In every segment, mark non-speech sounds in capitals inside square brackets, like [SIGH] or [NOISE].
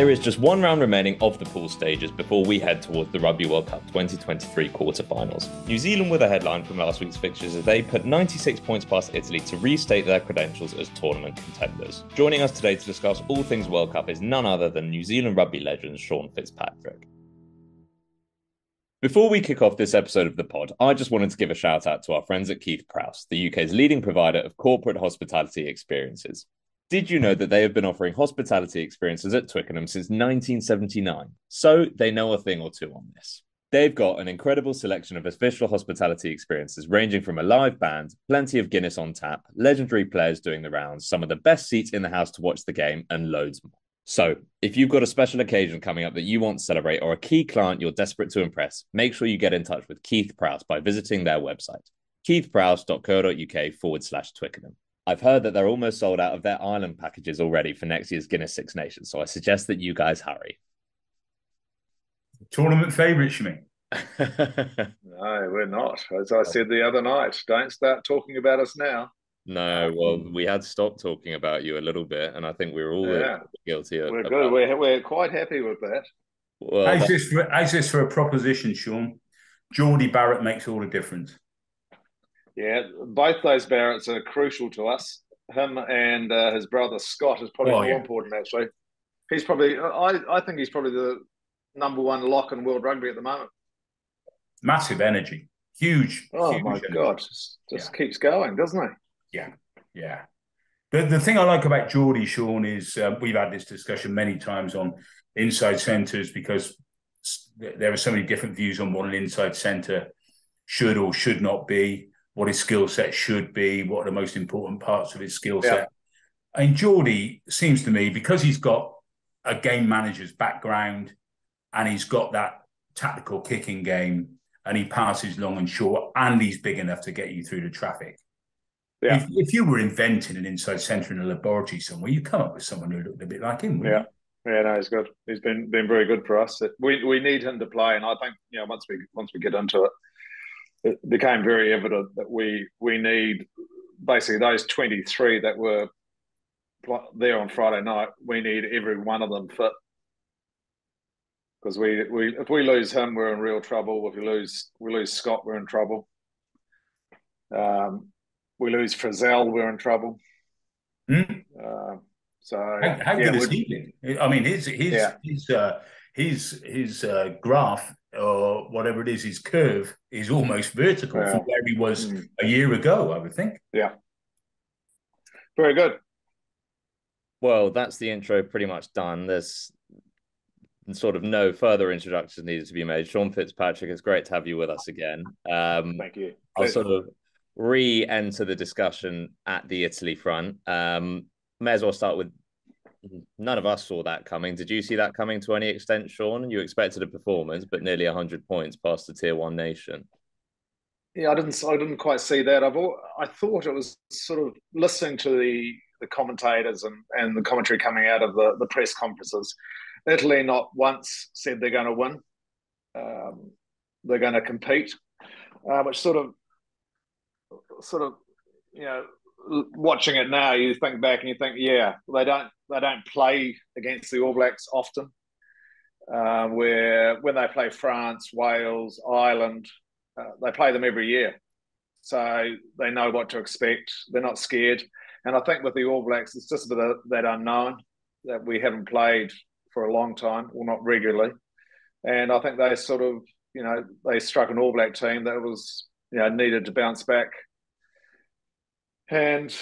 There is just one round remaining of the pool stages before we head towards the Rugby World Cup 2023 quarterfinals. New Zealand were the headline from last week's fixtures as they put 96 points past Italy to restate their credentials as tournament contenders. Joining us today to discuss all things World Cup is none other than New Zealand rugby legend Sean Fitzpatrick. Before we kick off this episode of the pod, I just wanted to give a shout out to our friends at Keith Prowse, the UK's leading provider of corporate hospitality experiences. Did you know that they have been offering hospitality experiences at Twickenham since 1979? So they know a thing or two on this. They've got an incredible selection of official hospitality experiences ranging from a live band, plenty of Guinness on tap, legendary players doing the rounds, some of the best seats in the house to watch the game, and loads more. So, if you've got a special occasion coming up that you want to celebrate or a key client you're desperate to impress, make sure you get in touch with Keith Prowse by visiting their website, keithprowse.co.uk forward slash Twickenham. I've heard that they're almost sold out of their island packages already for next year's Guinness Six Nations, so I suggest that you guys hurry. Tournament favourites, you mean? [LAUGHS] no, we're not. As I said the other night, don't start talking about us now. No, well, we had stopped talking about you a little bit, and I think we were all yeah. guilty of. We're good. We're, we're quite happy with that. Well, how's, this for, how's this for a proposition, Sean? Jordie Barrett makes all the difference. Yeah, both those Barretts are crucial to us. Him and uh, his brother Scott is probably oh, more yeah. important, actually. He's probably, I, I think he's probably the number one lock in world rugby at the moment. Massive energy, huge. Oh huge my energy. god, just, just yeah. keeps going, doesn't he? Yeah, yeah. The the thing I like about Jordie Sean is uh, we've had this discussion many times on inside centres because there are so many different views on what an inside centre should or should not be what his skill set should be, what are the most important parts of his skill set. Yeah. And Jordie seems to me, because he's got a game manager's background and he's got that tactical kicking game and he passes long and short and he's big enough to get you through the traffic. Yeah. If, if you were inventing an inside centre in a laboratory somewhere, you come up with someone who looked a bit like him. Yeah. You? Yeah, no, he's good. He's been been very good for us. We we need him to play, and I think you know once we once we get into it, it became very evident that we we need basically those 23 that were there on Friday night. We need every one of them fit because we we if we lose him, we're in real trouble. If we lose we lose Scott, we're in trouble. Um, we lose Frizell, we're in trouble. Mm. Uh, so how, how yeah, good is he? I mean, his his yeah. his uh, his his uh, graph or whatever it is, his curve is almost vertical yeah. from where he was mm. a year ago, I would think. Yeah. Very good. Well, that's the intro pretty much done. There's sort of no further introductions needed to be made. Sean Fitzpatrick, it's great to have you with us again. Um, Thank you. I'll sort of re-enter the discussion at the Italy front. Um, may as well start with none of us saw that coming. Did you see that coming to any extent, Sean? You expected a performance, but nearly hundred points past the tier one nation. Yeah, I didn't. I didn't quite see that. I've. I thought it was sort of listening to the the commentators and and the commentary coming out of the the press conferences. Italy not once said they're going to win. Um, they're going to compete, uh, which sort of, sort of, you know, watching it now, you think back and you think, yeah, they don't they don't play against the All Blacks often. Uh, where when they play France, Wales, Ireland, uh, they play them every year, so they know what to expect. They're not scared, and I think with the All Blacks, it's just a bit of that unknown that we haven't played for a long time, or not regularly, and I think they sort of, you know, they struck an All Black team that was, you know, needed to bounce back and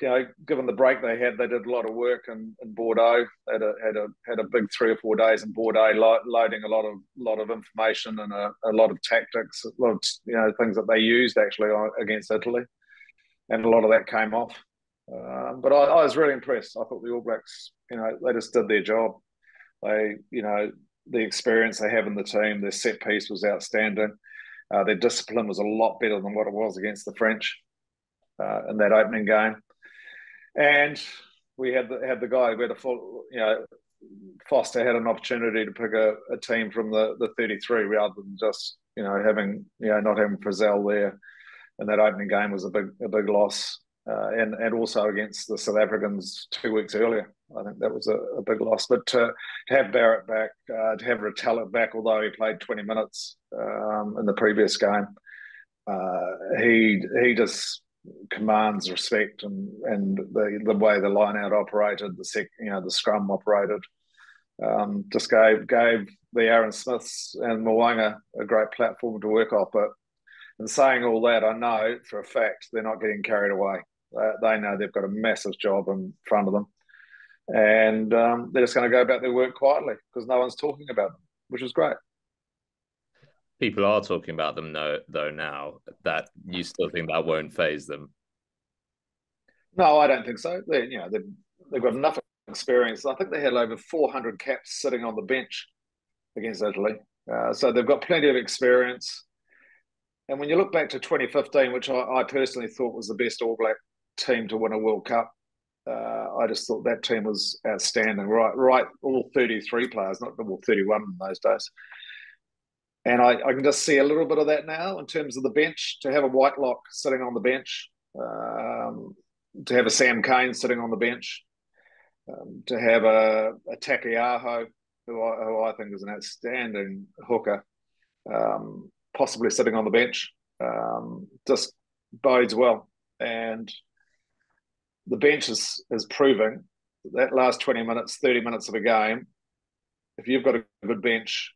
you know, given the break they had, they did a lot of work in, in Bordeaux. They had a, had a had a big three or four days in Bordeaux, lo- loading a lot of lot of information and a, a, lot of tactics, a lot of you know things that they used actually against Italy, and a lot of that came off. Um, but I, I, was really impressed. I thought the All Blacks, you know, they just did their job. They, you know, the experience they have in the team, their set piece was outstanding. Uh, their discipline was a lot better than what it was against the French uh, in that opening game. And we had the, had the guy, we had full, you know, Foster had an opportunity to pick a, a team from the, the 33 rather than just, you know, having, you know, not having Frizell there. And that opening game was a big, a big loss. uh, and and also against the South Africans two weeks earlier. I think that was a, a big loss. But to, to have Barrett back, uh, to have Retallick back, although he played 20 minutes um, in the previous game, uh, he he just commands respect and and the the way the line out operated, the sec, you know the scrum operated, um, just gave gave the Aaron Smiths and Mo'unga a great platform to work off. But in saying all that, I know for a fact they're not getting carried away. They, they know they've got a massive job in front of them, and um, they're just going to go about their work quietly because no one's talking about them, which is great. People are talking about them though, though now. That you still think that won't faze them? No, I don't think so. They, you know, they've, they've got enough experience. I think they had over 400 caps sitting on the bench against Italy. Uh, so they've got plenty of experience. And when you look back to 2015, which I, I, personally thought was the best All Black team to win a World Cup, uh, I just thought that team was outstanding. Right, right, all 33 players, not all 31 in those days. And I, I, can just see a little bit of that now in terms of the bench. To have a Whitelock sitting on the bench, um, to have a Sam Cane sitting on the bench, um, to have a, a Taukei'aho, who I, who I, think is an outstanding hooker, um, possibly sitting on the bench, um, just bodes well. And the bench is, is proving that last 20 minutes, 30 minutes of a game, if you've got a good bench,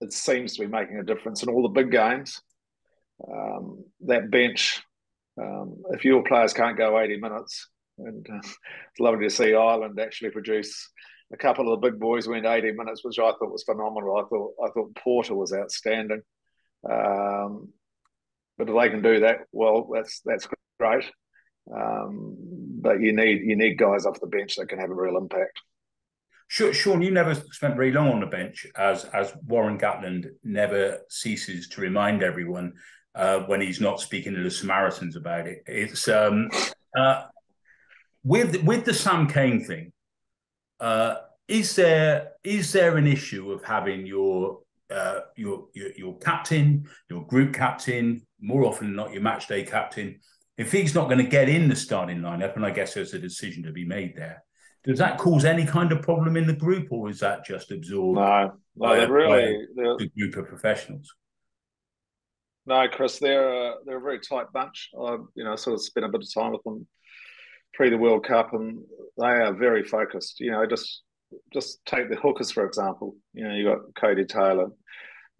it seems to be making a difference in all the big games. Um, that bench, um, if your players can't go 80 minutes, and uh, it's lovely to see Ireland actually produce a couple of the big boys went 80 minutes, which I thought was phenomenal. I thought I thought Porter was outstanding. Um, but if they can do that, well, that's that's great. Um, but you need you need guys off the bench that can have a real impact. Sean, you never spent very long on the bench, as as Warren Gatland never ceases to remind everyone uh, when he's not speaking to the Samaritans about it. It's um, uh, with with the Sam Cane thing. Uh, is there is there an issue of having your uh, your, your your captain, your group captain, more often than not your match day captain, if he's not going to get in the starting lineup, and I guess there's a decision to be made there, does that cause any kind of problem in the group, or is that just absorbed? No, no, they're really they're, the group of professionals. No, Chris, they're a, they're a very tight bunch. I, you know, sort of spent a bit of time with them pre the World Cup, and they are very focused. You know, just just take the hookers for example. You know, you got Codie Taylor,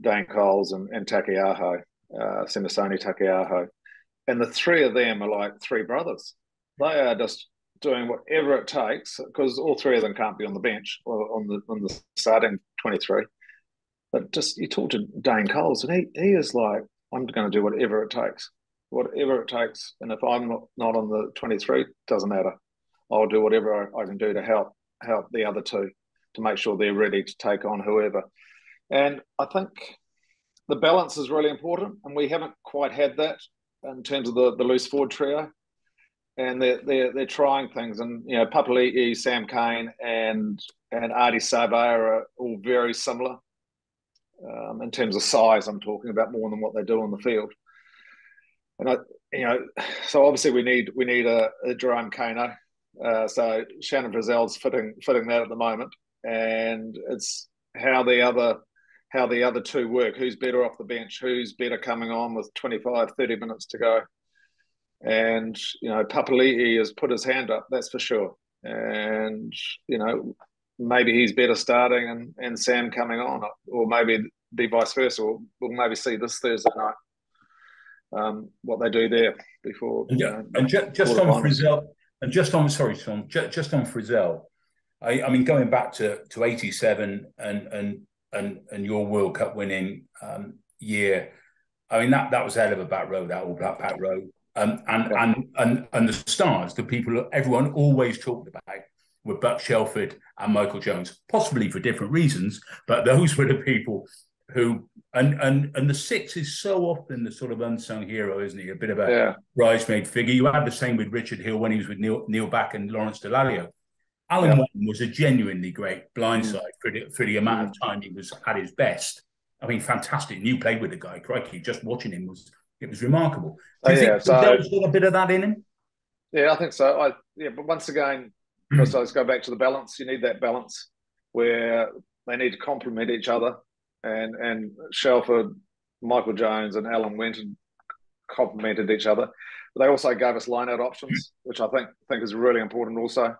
Dane Coles, and, and Taukei'aho, uh, Taukei'aho, and the three of them are like three brothers. They are just doing whatever it takes because all three of them can't be on the bench or on the on the starting twenty three. But just you talk to Dane Coles and he he is like, I'm going to do whatever it takes, whatever it takes. And if I'm not, not on the twenty three, doesn't matter. I'll do whatever I, I can do to help help the other two to make sure they're ready to take on whoever. And I think the balance is really important, and we haven't quite had that in terms of the, the loose forward trio and they're they're they're trying things. And you know, Papali'i, Sam Cane, and and Ardie Savea are all very similar um, in terms of size. I'm talking about more than what they do on the field. And I, you know, so obviously we need we need a, a Jerome Kaino. Uh, so Shannon Frizell's fitting fitting that at the moment, and it's how the other how the other two work. Who's better off the bench? Who's better coming on with 25, 30 minutes to go? And, you know, Papali'i has put his hand up, that's for sure. And, you know, maybe he's better starting and, and Sam coming on, or maybe be vice versa. Or we'll maybe see this Thursday night um, what they do there before. And, know, and just, just on Frizell, and just on, sorry, Tom, just, just on Frizell, I, I, mean, going back to, to 87 and, and, and, and your World Cup winning um, year, I mean, that, that was a hell of a back row, that all black back row. Um, and, yeah. and and and the stars, the people everyone always talked about were Buck Shelford and Michael Jones, possibly for different reasons, but those were the people who and and and the six is so often the sort of unsung hero, isn't he? A bit of a yeah. made figure. You had the same with Richard Hill when he was with Neil, Neil Back and Lawrence Dallaglio. Alan yeah. was a genuinely great blindside mm. for, the, for the amount of mm. time he was at his best. I mean, fantastic. And You played with the guy, crikey. Just watching him was it was remarkable. Do you oh, think yeah, so, got a bit of that in him? Yeah, I think so. I yeah, but once again, Chris, let's go back to the balance. You need that balance where they need to complement each other, and and Shelford, Michael Jones, and Alan Whetton complemented each other. But they also gave us line out options, which I think think is really important. Also,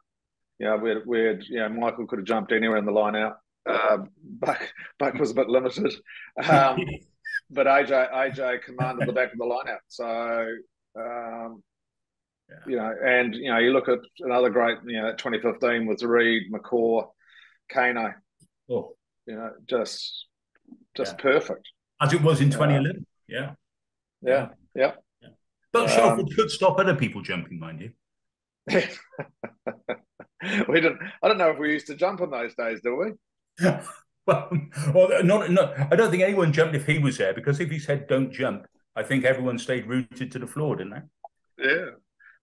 you know, where where you know Michael could have jumped anywhere in the line out. Uh, Buck Buck was a bit limited, um, [LAUGHS] but AJ AJ commanded the back of the line out. So. Um, yeah. You know, and you know, you look at another great, you know, 2015 with Read, McCaw, Kaino. Oh, you know, just just yeah. perfect. As it was in 2011. Yeah. Yeah. Yeah. yeah. But um, Shelford could stop other people jumping, mind you. [LAUGHS] we didn't. I don't know if we used to jump in those days, do we? [LAUGHS] well, [LAUGHS] well, not, not. I don't think anyone jumped if he was there because if he said "don't jump," I think everyone stayed rooted to the floor, didn't they? Yeah.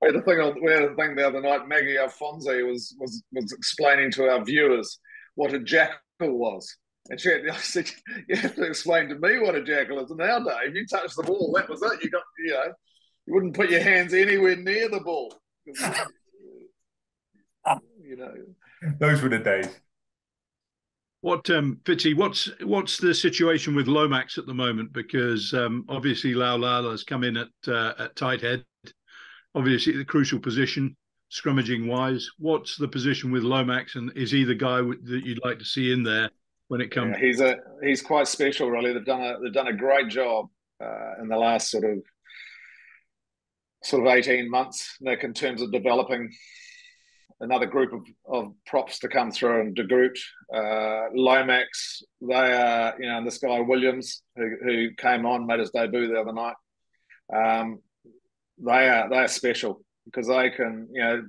We had a thing. We had a thing the other night. Maggie Alfonsi was was was explaining to our viewers what a jackal was, and she had, [LAUGHS] I said, "You have to explain to me what a jackal is." And nowadays, if you touch the ball, that was it. You got, you know, you wouldn't put your hands anywhere near the ball. [LAUGHS] you know, those were the days. What um, Fitzy, what's what's the situation with Lomax at the moment? Because um, obviously Laulala has come in at uh, at tight head obviously the crucial position scrummaging wise. What's the position with Lomax, and is he the guy that you'd like to see in there when it comes? Yeah, he's a he's quite special, really. They've done a they've done a great job uh, in the last sort of sort of eighteen months, Nick, in terms of developing another group of, of props to come through and De uh, Lomax, they are, you know, and this guy Williams, who, who came on, made his debut the other night. Um, they are they are special because they can you know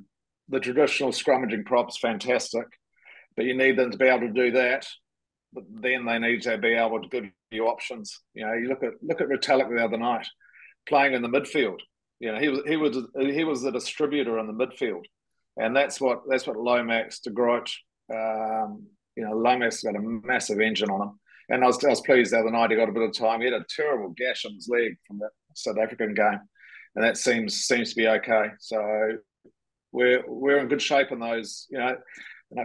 the traditional scrummaging props fantastic, but you need them to be able to do that. But then they need to be able to give you options. You know, you look at look at Retallick the other night playing in the midfield. You know, he was he was he was the distributor in the midfield, and that's what that's what Lomax de Groot. Um, you know, Lomax got a massive engine on him, and I was I was pleased the other night he got a bit of time. He had a terrible gash on his leg from that South African game and that seems seems to be okay. So we're we're in good shape on those. You know,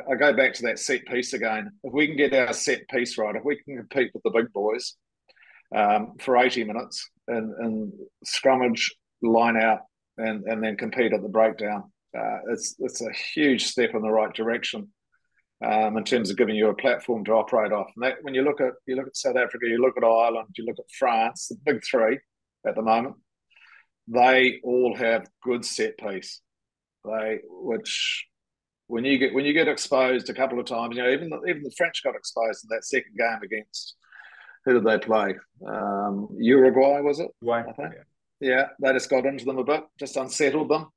I go back to that set piece again. If we can get our set piece right, if we can compete with the big boys um, for eighty minutes and, and scrummage, line out, and and then compete at the breakdown, uh, it's it's a huge step in the right direction. Um, in terms of giving you a platform to operate off. And that, when you look at you look at South Africa, you look at Ireland, you look at France, the big three at the moment they all have good set piece. They which when you get when you get exposed a couple of times, you know, even the, even the French got exposed in that second game against who did they play? Um, Uruguay was it? Uruguay, I think. Yeah. yeah, they just got into them a bit, just unsettled them,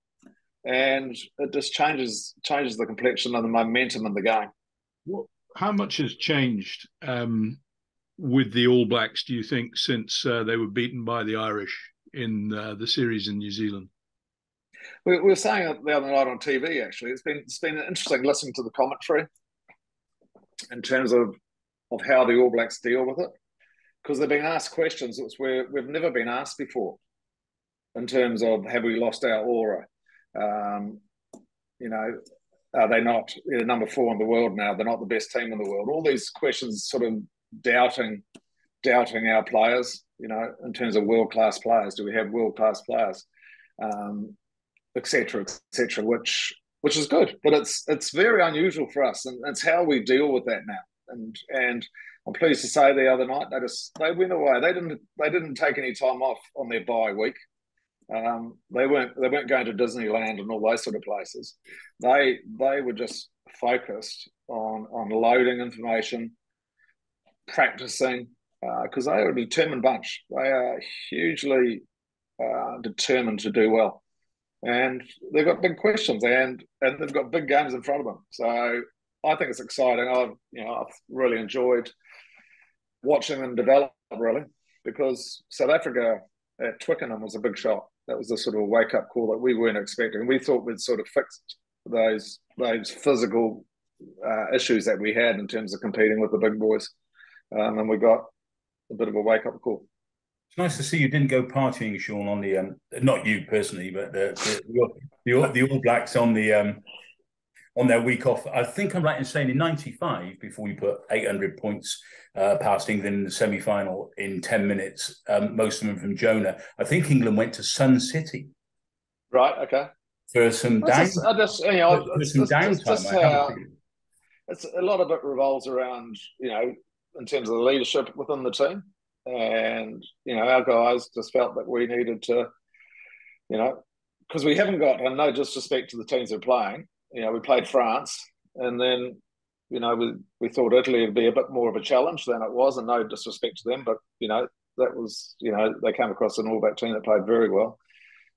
and it just changes changes the complexion and the momentum in the game. What, how much has changed um, with the All Blacks? Do you think since uh, they were beaten by the Irish? in uh, the series in New Zealand. We, we were saying it the other night on TV. Actually, it's been it's been interesting listening to the commentary in terms of of how the All Blacks deal with it because they've been asked questions which we we've never been asked before in terms of have we lost our aura? Um, you know, are they not number four in the world now? They're not the best team in the world. All these questions sort of doubting doubting our players you know, in terms of world class players? Do we have world class players, um, et cetera, et cetera, which which is good, but it's it's very unusual for us, and it's how we deal with that now. And and I'm pleased to say the other night they just they went away. They didn't they didn't take any time off on their bye week. Um, they weren't they weren't going to Disneyland and all those sort of places. They they were just focused on on loading information, practicing, because uh, they are a determined bunch. They are hugely uh, determined to do well, and they've got big questions and and they've got big games in front of them. So I think it's exciting. I've you know I've really enjoyed watching them develop really because South Africa at Twickenham was a big shot. That was a sort of a wake up call that we weren't expecting. We thought we'd sort of fixed those those physical uh, issues that we had in terms of competing with the big boys, um, and we got a bit of a wake up call. It's nice to see you didn't go partying, Sean, on the um, not you personally, but the the, the, the, All Blacks on the um, on their week off. I think I'm right in saying in '95, before we put 800 points uh, past England in the semi final in 10 minutes, um, most of them from Jonah. I think England went to Sun City. Right. Okay. For some down, just, just, you know, for some downtime. it's a lot of it revolves around, you know, in terms of the leadership within the team and you know our guys just felt that we needed to, you know, because we haven't got and no disrespect to the teams are playing. You know, we played France, and then you know we we thought Italy would be a bit more of a challenge than it was, and no disrespect to them, but you know that was you know they came across an All Black team that played very well.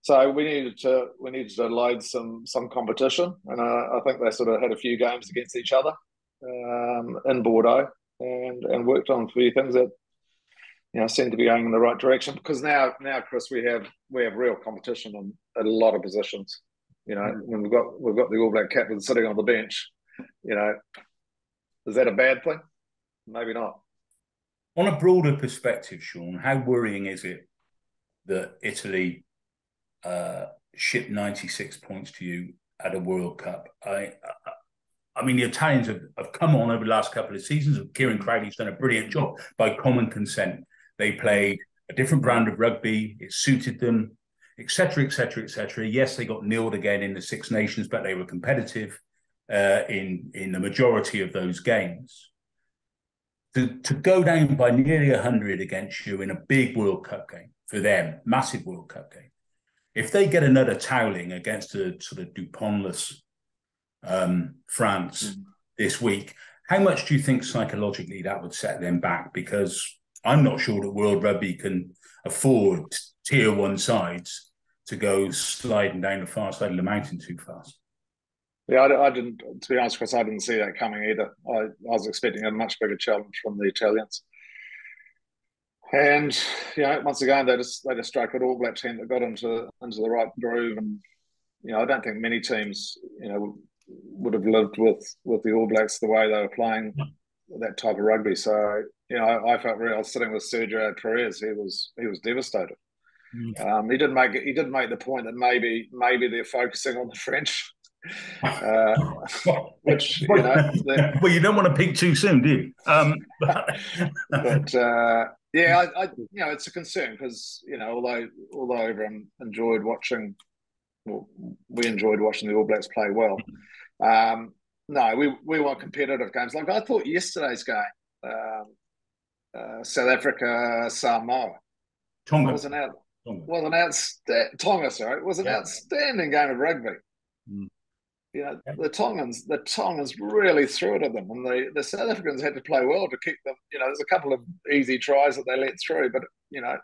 So we needed to we needed to load some some competition, and uh, I think they sort of had a few games against each other um, in Bordeaux, and and worked on a few things that you know seem to be going in the right direction because now now Chris we have we have real competition on a lot of positions. You know, mm. when we've got we've got the All Black captain sitting on the bench, you know, is that a bad thing? Maybe not. On a broader perspective, Sean, how worrying is it that Italy uh, shipped 96 points to you at a World Cup? I, I mean, the Italians have, have come on over the last couple of seasons. Kieran Crowley's done a brilliant job by common consent. They played a different brand of rugby. It suited them, etc., etc., etc. Yes, they got nilled again in the Six Nations, but they were competitive uh, in in the majority of those games. To, to go down by nearly 100 against you in a big World Cup game for them, massive World Cup game. If they get another toweling against a sort of Dupontless um, France mm. this week, how much do you think psychologically that would set them back? Because I'm not sure that World Rugby can afford tier one sides to go sliding down the far side of the mountain too fast. Yeah, I, I, didn't. To be honest, Chris, I didn't see that coming either. I, I, was expecting a much bigger challenge from the Italians. And you know, once again, they just they just struck an All Black team that got into into the right groove. And you know, I don't think many teams you know would have lived with with the All Blacks the way they were playing that type of rugby. So you know, I, I felt real. I was sitting with Sergio Parisse. He was he was devastated. Mm. Um, he didn't make he didn't make the point that maybe maybe they're focusing on the French, [LAUGHS] uh, which you know. [LAUGHS] well, you don't want to peak too soon, do you? Um, [LAUGHS] but uh, yeah, I, I, you know it's a concern because you know although although everyone enjoyed watching, well, we enjoyed watching the All Blacks play well. Um, no, we we want competitive games. Like I thought yesterday's game. Um, uh, South Africa, Samoa. Tonga was an out. Was an outstanding Tonga. Sorry, was an yeah. outstanding game of rugby. Mm. You know, yeah. the Tongans, the Tongans really threw it at them, and the, the South Africans had to play well to keep them. You know, there's a couple of easy tries that they let through, but you know,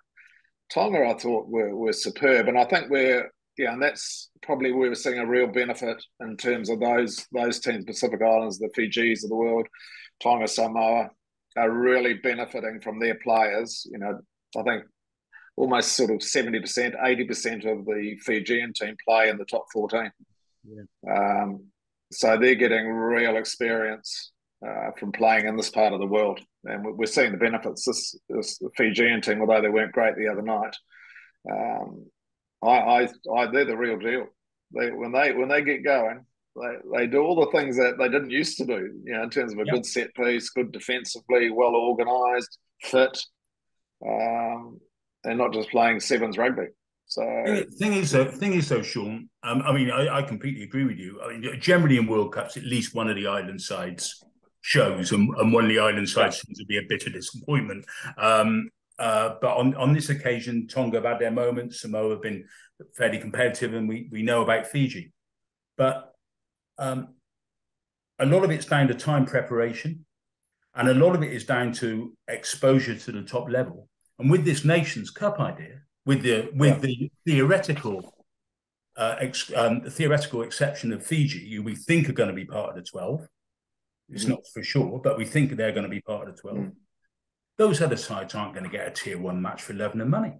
Tonga I thought were were superb, and I think we're yeah, and that's probably where we're seeing a real benefit in terms of those those teams, Pacific Islands, the Fijis of the world, Tonga, Samoa, are really benefiting from their players. You know, I think almost sort of 70%, 80% of the Fijian team play in the top 14. Yeah. Um, so they're getting real experience uh, from playing in this part of the world. And we're seeing the benefits. This, this Fijian team, although they weren't great the other night, um, I, I, I, they're the real deal. They, when they when they get going, they, they do all the things that they didn't used to do, you know, in terms of a yep. good set piece, good defensively, well organised, fit, um, and not just playing sevens rugby. So thing is, though, thing is though, Sean. Um, I mean, I, I, completely agree with you. I mean, generally in World Cups, at least one of the island sides shows, and, and one of the island sides seems to be a bitter disappointment. Um, uh, but on, on this occasion, Tonga have had their moments. Samoa have been fairly competitive, and we we know about Fiji. But um, a lot of it's down to time preparation, and a lot of it is down to exposure to the top level. And with this Nations Cup idea, with the with yeah. the theoretical uh, ex, um, theoretical exception of Fiji, who we think are going to be part of the twelve. It's mm. not for sure, but we think they're going to be part of the twelve. Mm. Those other sides aren't going to get a tier one match for eleven and money.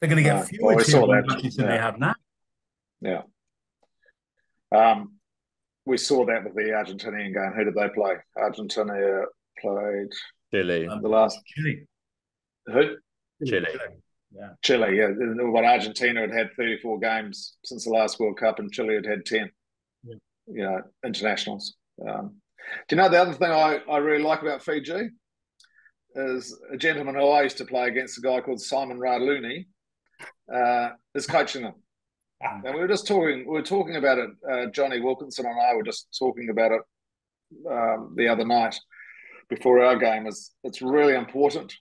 They're going to get fewer well, tier one matches than yeah. they have now. Yeah. Um, we saw that with the Argentinian game. Who did they play? Argentina played Chile. The last Chile. Who? Chile. Yeah. Chile, yeah. What Argentina had had 34 games since the last World Cup, and Chile had had 10. Yeah. You know, internationals. Um, do you know the other thing I, I really like about Fiji is a gentleman who I used to play against, a guy called Simon Rauluni, uh, is coaching them. And we were just talking, we were talking about it. Uh, Jonny Wilkinson and I were just talking about it um, the other night before our game. Is it's really important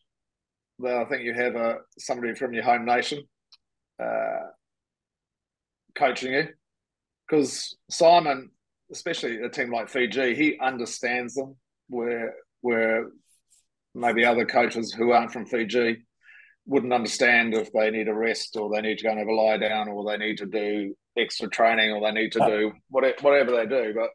that I think you have a somebody from your home nation uh, coaching you, because Simon, especially a team like Fiji, he understands them where where maybe other coaches who aren't from Fiji wouldn't understand if they need a rest or they need to go and have a lie down or they need to do extra training or they need to do whatever, whatever they do. But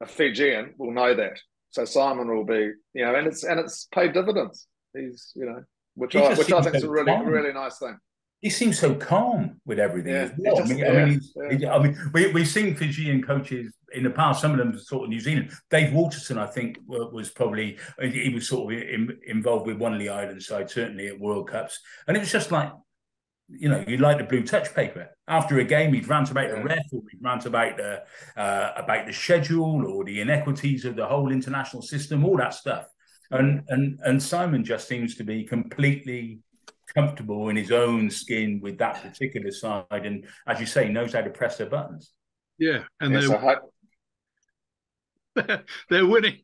a Fijian will know that. So Simon will be, you know, and it's and it's paid dividends. He's, you know, which I which I think is a really really nice thing he seems so calm with everything yeah, well. Just, I mean, yeah, I, mean yeah. I mean, we, we've seen Fijian coaches in the past. Some of them sort of New Zealand. Dave Waterson, I think, was probably he was sort of in, involved with one of the island side, certainly at World Cups, and it was just like. You know, you like the blue touch paper. After a game, he'd rant about the ref, or he'd rant about the uh, about the schedule, or the inequities of the whole international system, all that stuff. And and and Simon just seems to be completely comfortable in his own skin with that particular side, and as you say, knows how to press their buttons. Yeah, and they're, [LAUGHS] they're winning.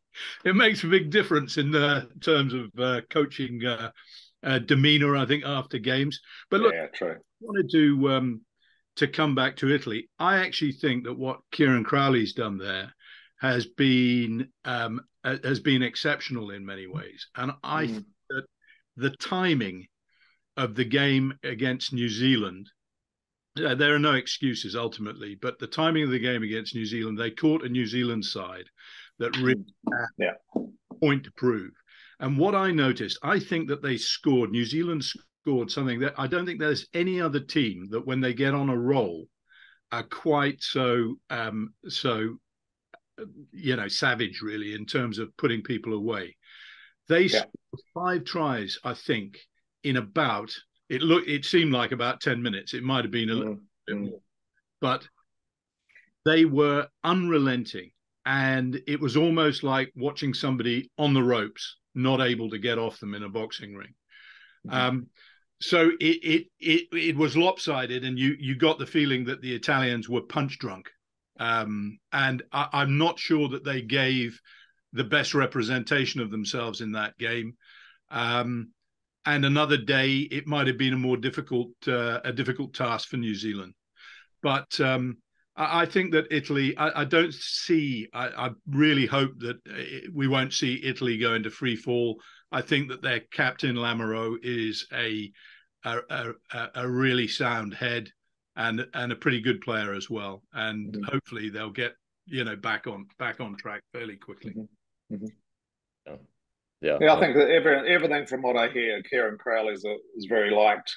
It makes a big difference in the terms of uh, coaching uh, uh, demeanor. I think after games, but look, yeah, true. I wanted to um, to come back to Italy. I actually think that what Kieran Crowley's done there has been um, has been exceptional in many ways, and I mm. think that the timing of the game against New Zealand. Uh, there are no excuses ultimately, but the timing of the game against New Zealand, they caught a New Zealand side that really yeah. point to prove. And what I noticed, I think that they scored, New Zealand scored something that I don't think there's any other team that when they get on a roll are quite so um, so you know savage really in terms of putting people away. They yeah. five tries, I think, in about it looked it seemed like about 10 minutes it might have been a little mm. bit more but they were unrelenting and it was almost like watching somebody on the ropes not able to get off them in a boxing ring mm-hmm. um, so it, it it it was lopsided and you you got the feeling that the italians were punch drunk um, and I, i'm not sure that they gave the best representation of themselves in that game um, and another day it might have been a more difficult uh, a difficult task for New Zealand. But um, I, I, think that Italy. I, I don't see. I, I, really hope that uh, we won't see Italy go into free fall. I think that their captain Lamaro is a a, a, a really sound head and and a pretty good player as well. And mm-hmm. hopefully they'll get you know back on back on track fairly quickly. Mm-hmm. Mm-hmm. Yeah. Yeah, yeah. I think that every, everything from what I hear, Kieran Crowley is, a, is very liked.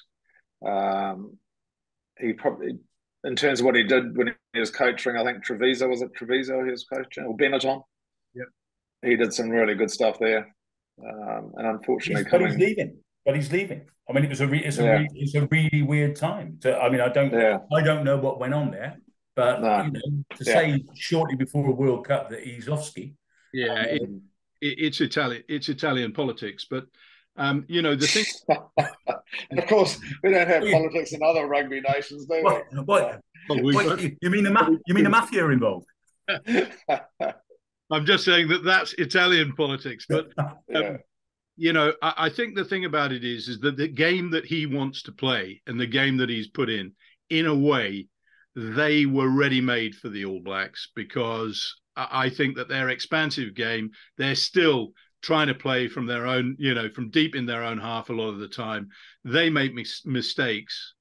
Um, he probably, in terms of what he did when he was coaching, I think Treviso was it Treviso he was coaching or Benetton. Yep. He did some really good stuff there, um, and unfortunately, he's, coming, he's leaving. But he's leaving. I mean, it was a re- it's a yeah. re- it's a really weird time. To, I mean, I don't yeah. I don't know what went on there, but no. you know, to yeah. say shortly before a World Cup that he's off ski. Yeah, um, it, it's Italian. It's Italian politics, but um, you know the thing. [LAUGHS] of course, we don't have politics in other rugby nations, do we? What? what? what you mean the ma- you mean the mafia involved? [LAUGHS] I'm just saying that that's Italian politics, but [LAUGHS] um, yeah. You know, I, I, think the thing about it is, is that the game that he wants to play and the game that he's put in, in a way, they were ready made for the All Blacks because I think that their expansive game, they're still trying to play from their own, you know, from deep in their own half a lot of the time. They make mis- mistakes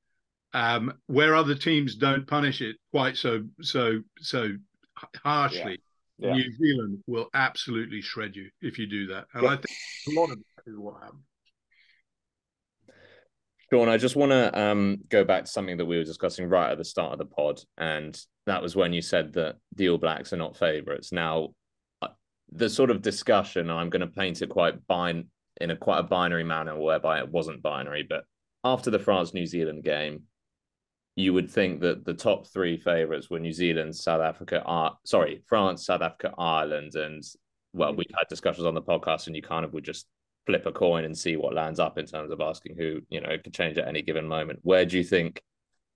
um, where other teams don't punish it quite so so so harshly. Yeah. Yeah. New Zealand will absolutely shred you if you do that, and yeah. I think a lot of is what happened. Sean, I just want to um, go back to something that we were discussing right at the start of the pod, and that was when you said that the All Blacks are not favourites. Now, uh, the sort of discussion, I'm going to paint it quite bin- in a quite a binary manner, whereby it wasn't binary. But after the France New Zealand game, you would think that the top three favourites were New Zealand, South Africa, are sorry, France, South Africa, Ireland, and well, we've had discussions on the podcast, and you kind of would just flip a coin and see what lands up in terms of asking who you know could change at any given moment. Where do you think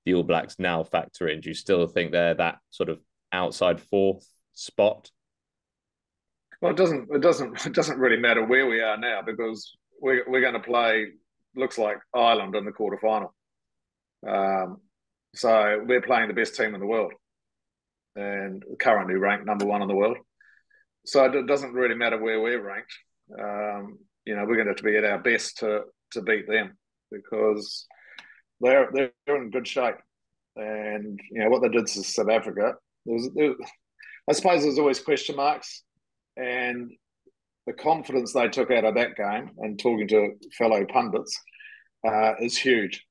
the All Blacks now factor in? Do you still think they're that sort of outside fourth spot? Well, it doesn't. It doesn't. [LAUGHS] It doesn't really matter where we are now because we're we're going to play. Looks like Ireland in the quarterfinal. Um, so we're playing the best team in the world, and currently ranked number one in the world. So it doesn't really matter where we're ranked. Um, you know, we're going to have to be at our best to to beat them because they're they're in good shape. And you know what they did to South Africa. There was, there, I suppose there's always question marks, and the confidence they took out of that game and talking to fellow pundits uh, is huge.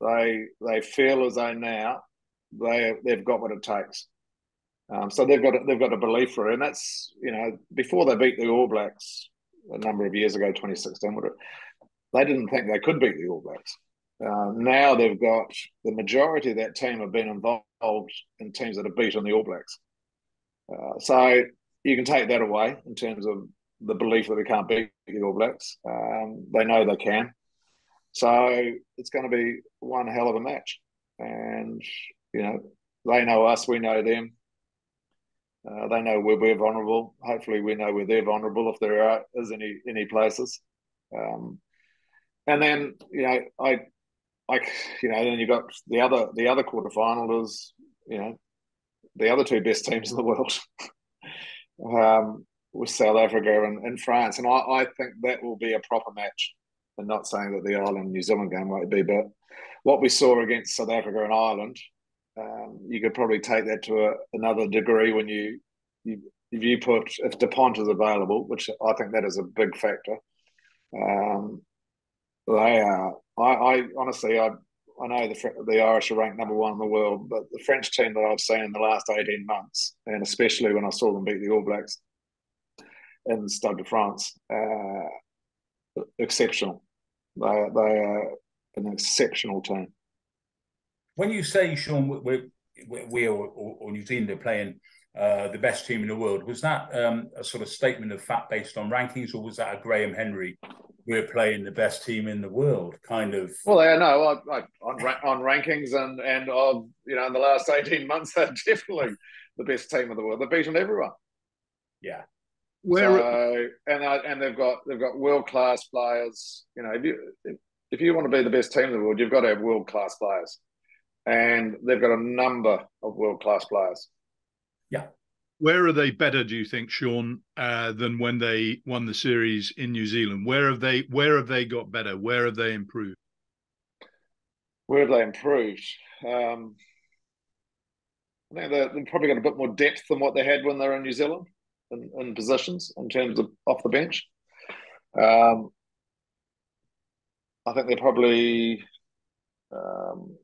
They they feel as though now they they've got what it takes. Um, so they've got a, they've got a belief for it, and that's you know before they beat the All Blacks a number of years ago, 2016, they didn't think they could beat the All Blacks. Uh, now they've got the majority of that team have been involved in teams that have beaten the All Blacks. Uh, so you can take that away in terms of the belief that they can't beat the All Blacks. Um, they know they can. So it's going to be one hell of a match. And, you know, they know us, we know them. Uh, they know where we're vulnerable. Hopefully, we know where they're vulnerable if there are is any any places. Um, and then you know, I, I, you know, then you've got the other the other quarterfinal is you know, the other two best teams in the world, [LAUGHS] um, with South Africa and, and France, and I, I think that will be a proper match. And not saying that the Ireland New Zealand game won't be, but what we saw against South Africa and Ireland um, you could probably take that to a, another degree when you, you if you put if Dupont is available, which I think that is a big factor. Um, they are. I, I honestly, I I know the the Irish are ranked number one in the world, but the French team that I've seen in the last eighteen months, and especially when I saw them beat the All Blacks in the Stade de France, uh, exceptional. They they are an exceptional team when you say, Sean, we're, we or, or, New Zealand are playing uh, the best team in the world, was that um, a sort of statement of fact based on rankings, or was that a Graham Henry? We're playing the best team in the world, kind of. Well, yeah, no, I, I, on on rankings and and of you know in the last eighteen months, [LAUGHS] they're definitely the best team in the world. They've beaten everyone. Yeah. Where so, and uh, and they've got they've got world class players. You know, if you if you want to be the best team in the world, you've got to have world class players and they've got a number of world class players. Yeah. Where are they better, do you think, Sean, uh, than when they won the series in New Zealand? Where have they Where have they got better? Where have they improved? Where have they improved? Um, I think they've probably got a bit more depth than what they had when they were in New Zealand in, in positions in terms of off the bench. Um, I think they're probably um,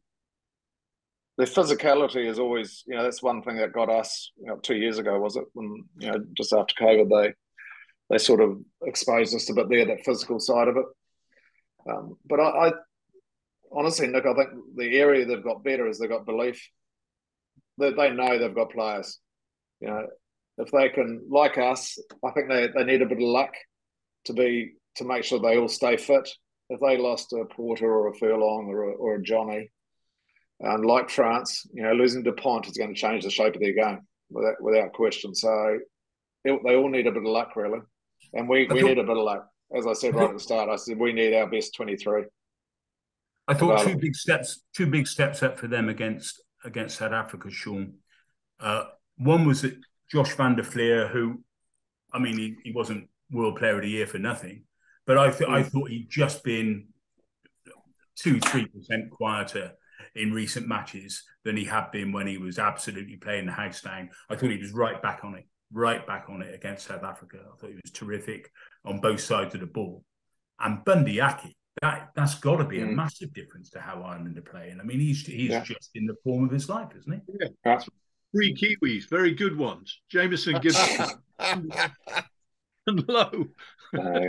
their physicality is always, you know, that's one thing that got us, you know, two years ago, was it? When, you know, just after COVID, they they sort of exposed us a bit there, that physical side of it. Um, but I, I, honestly, Nick, I think the area they've got better is they've got belief. They, they know they've got players. You know, if they can, like us, I think they, they need a bit of luck to be to make sure they all stay fit. If they lost a Porter or a Furlong or a, or a Johnny, and like France, you know, losing Dupont is going to change the shape of their game without, without question. So it, they all need a bit of luck, really. And we, we need a bit of luck. As I said right at the start, I said we need our best 23. I thought two big steps, two big steps up for them against against South Africa, Sean. Uh, one was that Josh van der Flier, who, I mean, he, he wasn't World Player of the Year for nothing, but I, th- mm. I thought he'd just been two, three percent quieter in recent matches than he had been when he was absolutely playing the house down. I thought he was right back on it, right back on it against South Africa. I thought he was terrific on both sides of the ball. And Bundee Aki, that that's got to be a mm. massive difference to how Ireland are playing. I mean, he's he's yeah. just in the form of his life, isn't he? Yeah. that's Three Kiwis, very good ones. Jamison Gibson and Lowe. Uh,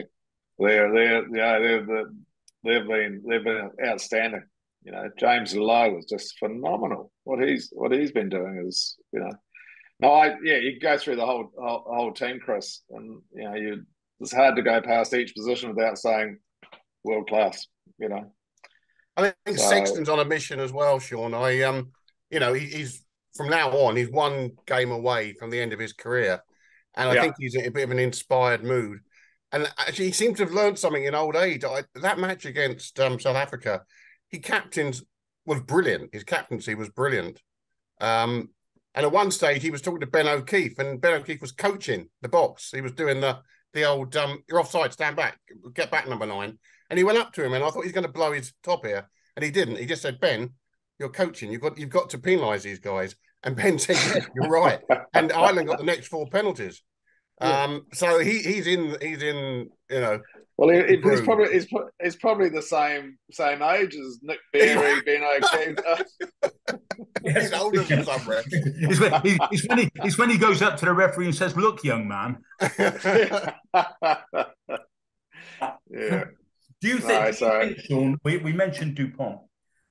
they're they're yeah they've they've been they've been outstanding. You know, James Lowe is just phenomenal. What he's what he's been doing is you know, no, I yeah, you go through the whole whole, whole team, Chris, and you know you it's hard to go past each position without saying world class. You know, I think so, Sexton's on a mission as well, Sean. I um, you know, he, he's from now on, he's one game away from the end of his career, and I yeah. think he's in a bit of an inspired mood. And actually, he seems to have learned something in old age. I, that match against um, South Africa, he captained was brilliant. His captaincy was brilliant. Um, and at one stage, he was talking to Ben O'Keeffe, and Ben O'Keeffe was coaching the box. He was doing the the old um, "you're offside, stand back, get back, number nine. And he went up to him, and I thought he's going to blow his top here, and he didn't. He just said, "Ben, you're coaching. You've got you've got to penalise these guys." And Ben said, "Yes, you're right." and Ireland got the next four penalties. Um, so he he's in he's in you know. Well, he, he's probably he's, he's probably the same same age as Nic [LAUGHS] Berry, Ben O'Keeffe. he's older than somewhere. It's when, it's, when he, it's when he goes up to the referee and says, "Look, young man." [LAUGHS] yeah. Do you think, no, do you think Sean? We, we mentioned Dupont.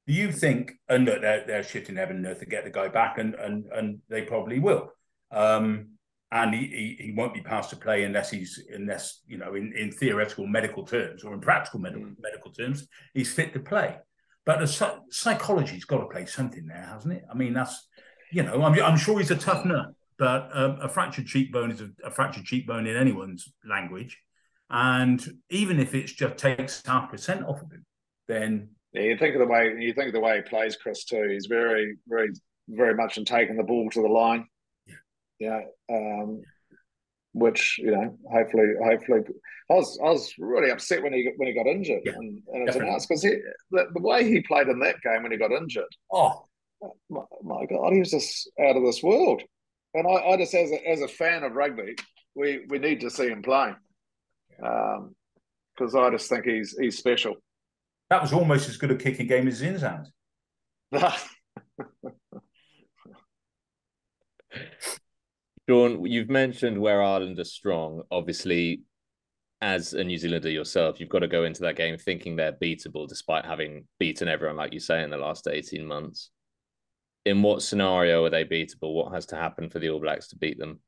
Do you think? And look, they're, they're shitting heaven and earth to get the guy back, and and and they probably will. Um, and he, he, he won't be passed to play unless he's unless you know in, in theoretical medical terms or in practical medical, mm. medical terms he's fit to play. But the psychology's got to play something there, hasn't it? I mean, that's you know, I'm I'm sure he's a tough nut, but um, a fractured cheekbone is a, a fractured cheekbone in anyone's language. And even if it just takes half percent off of him, then yeah, you think of the way you think of the way he plays, Chris. Too, he's very, very, very much in taking the ball to the line. Yeah, um, which you know, hopefully, hopefully, I was I was really upset when he when he got injured, yeah, and, and it's announced because the, the way he played in that game when he got injured. Oh my, my God, he was just out of this world. And I, I just as a, as a fan of rugby, we we need to see him play because um, I just think he's he's special. That was almost as good a kicking game as Zinzan. [LAUGHS] [LAUGHS] Sean, you've mentioned where Ireland are strong. Obviously, as a New Zealander yourself, you've got to go into that game thinking they're beatable, despite having beaten everyone, like you say, in the last 18 months. In what scenario are they beatable? What has to happen for the All Blacks to beat them?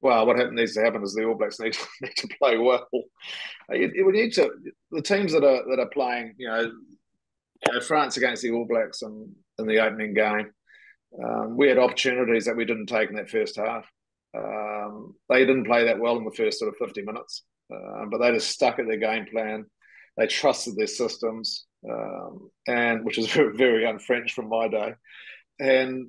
Well, what needs to happen is the All Blacks need, [LAUGHS] need to play well. Uh, it, it would need to the teams that are that are playing, you know, you know France against the All Blacks and in the opening game um, we had opportunities that we didn't take in that first half. Um, they didn't play that well in the first sort of 50 minutes, uh, but they just stuck at their game plan. They trusted their systems, um, and which is [LAUGHS] very, very un-French from my day, and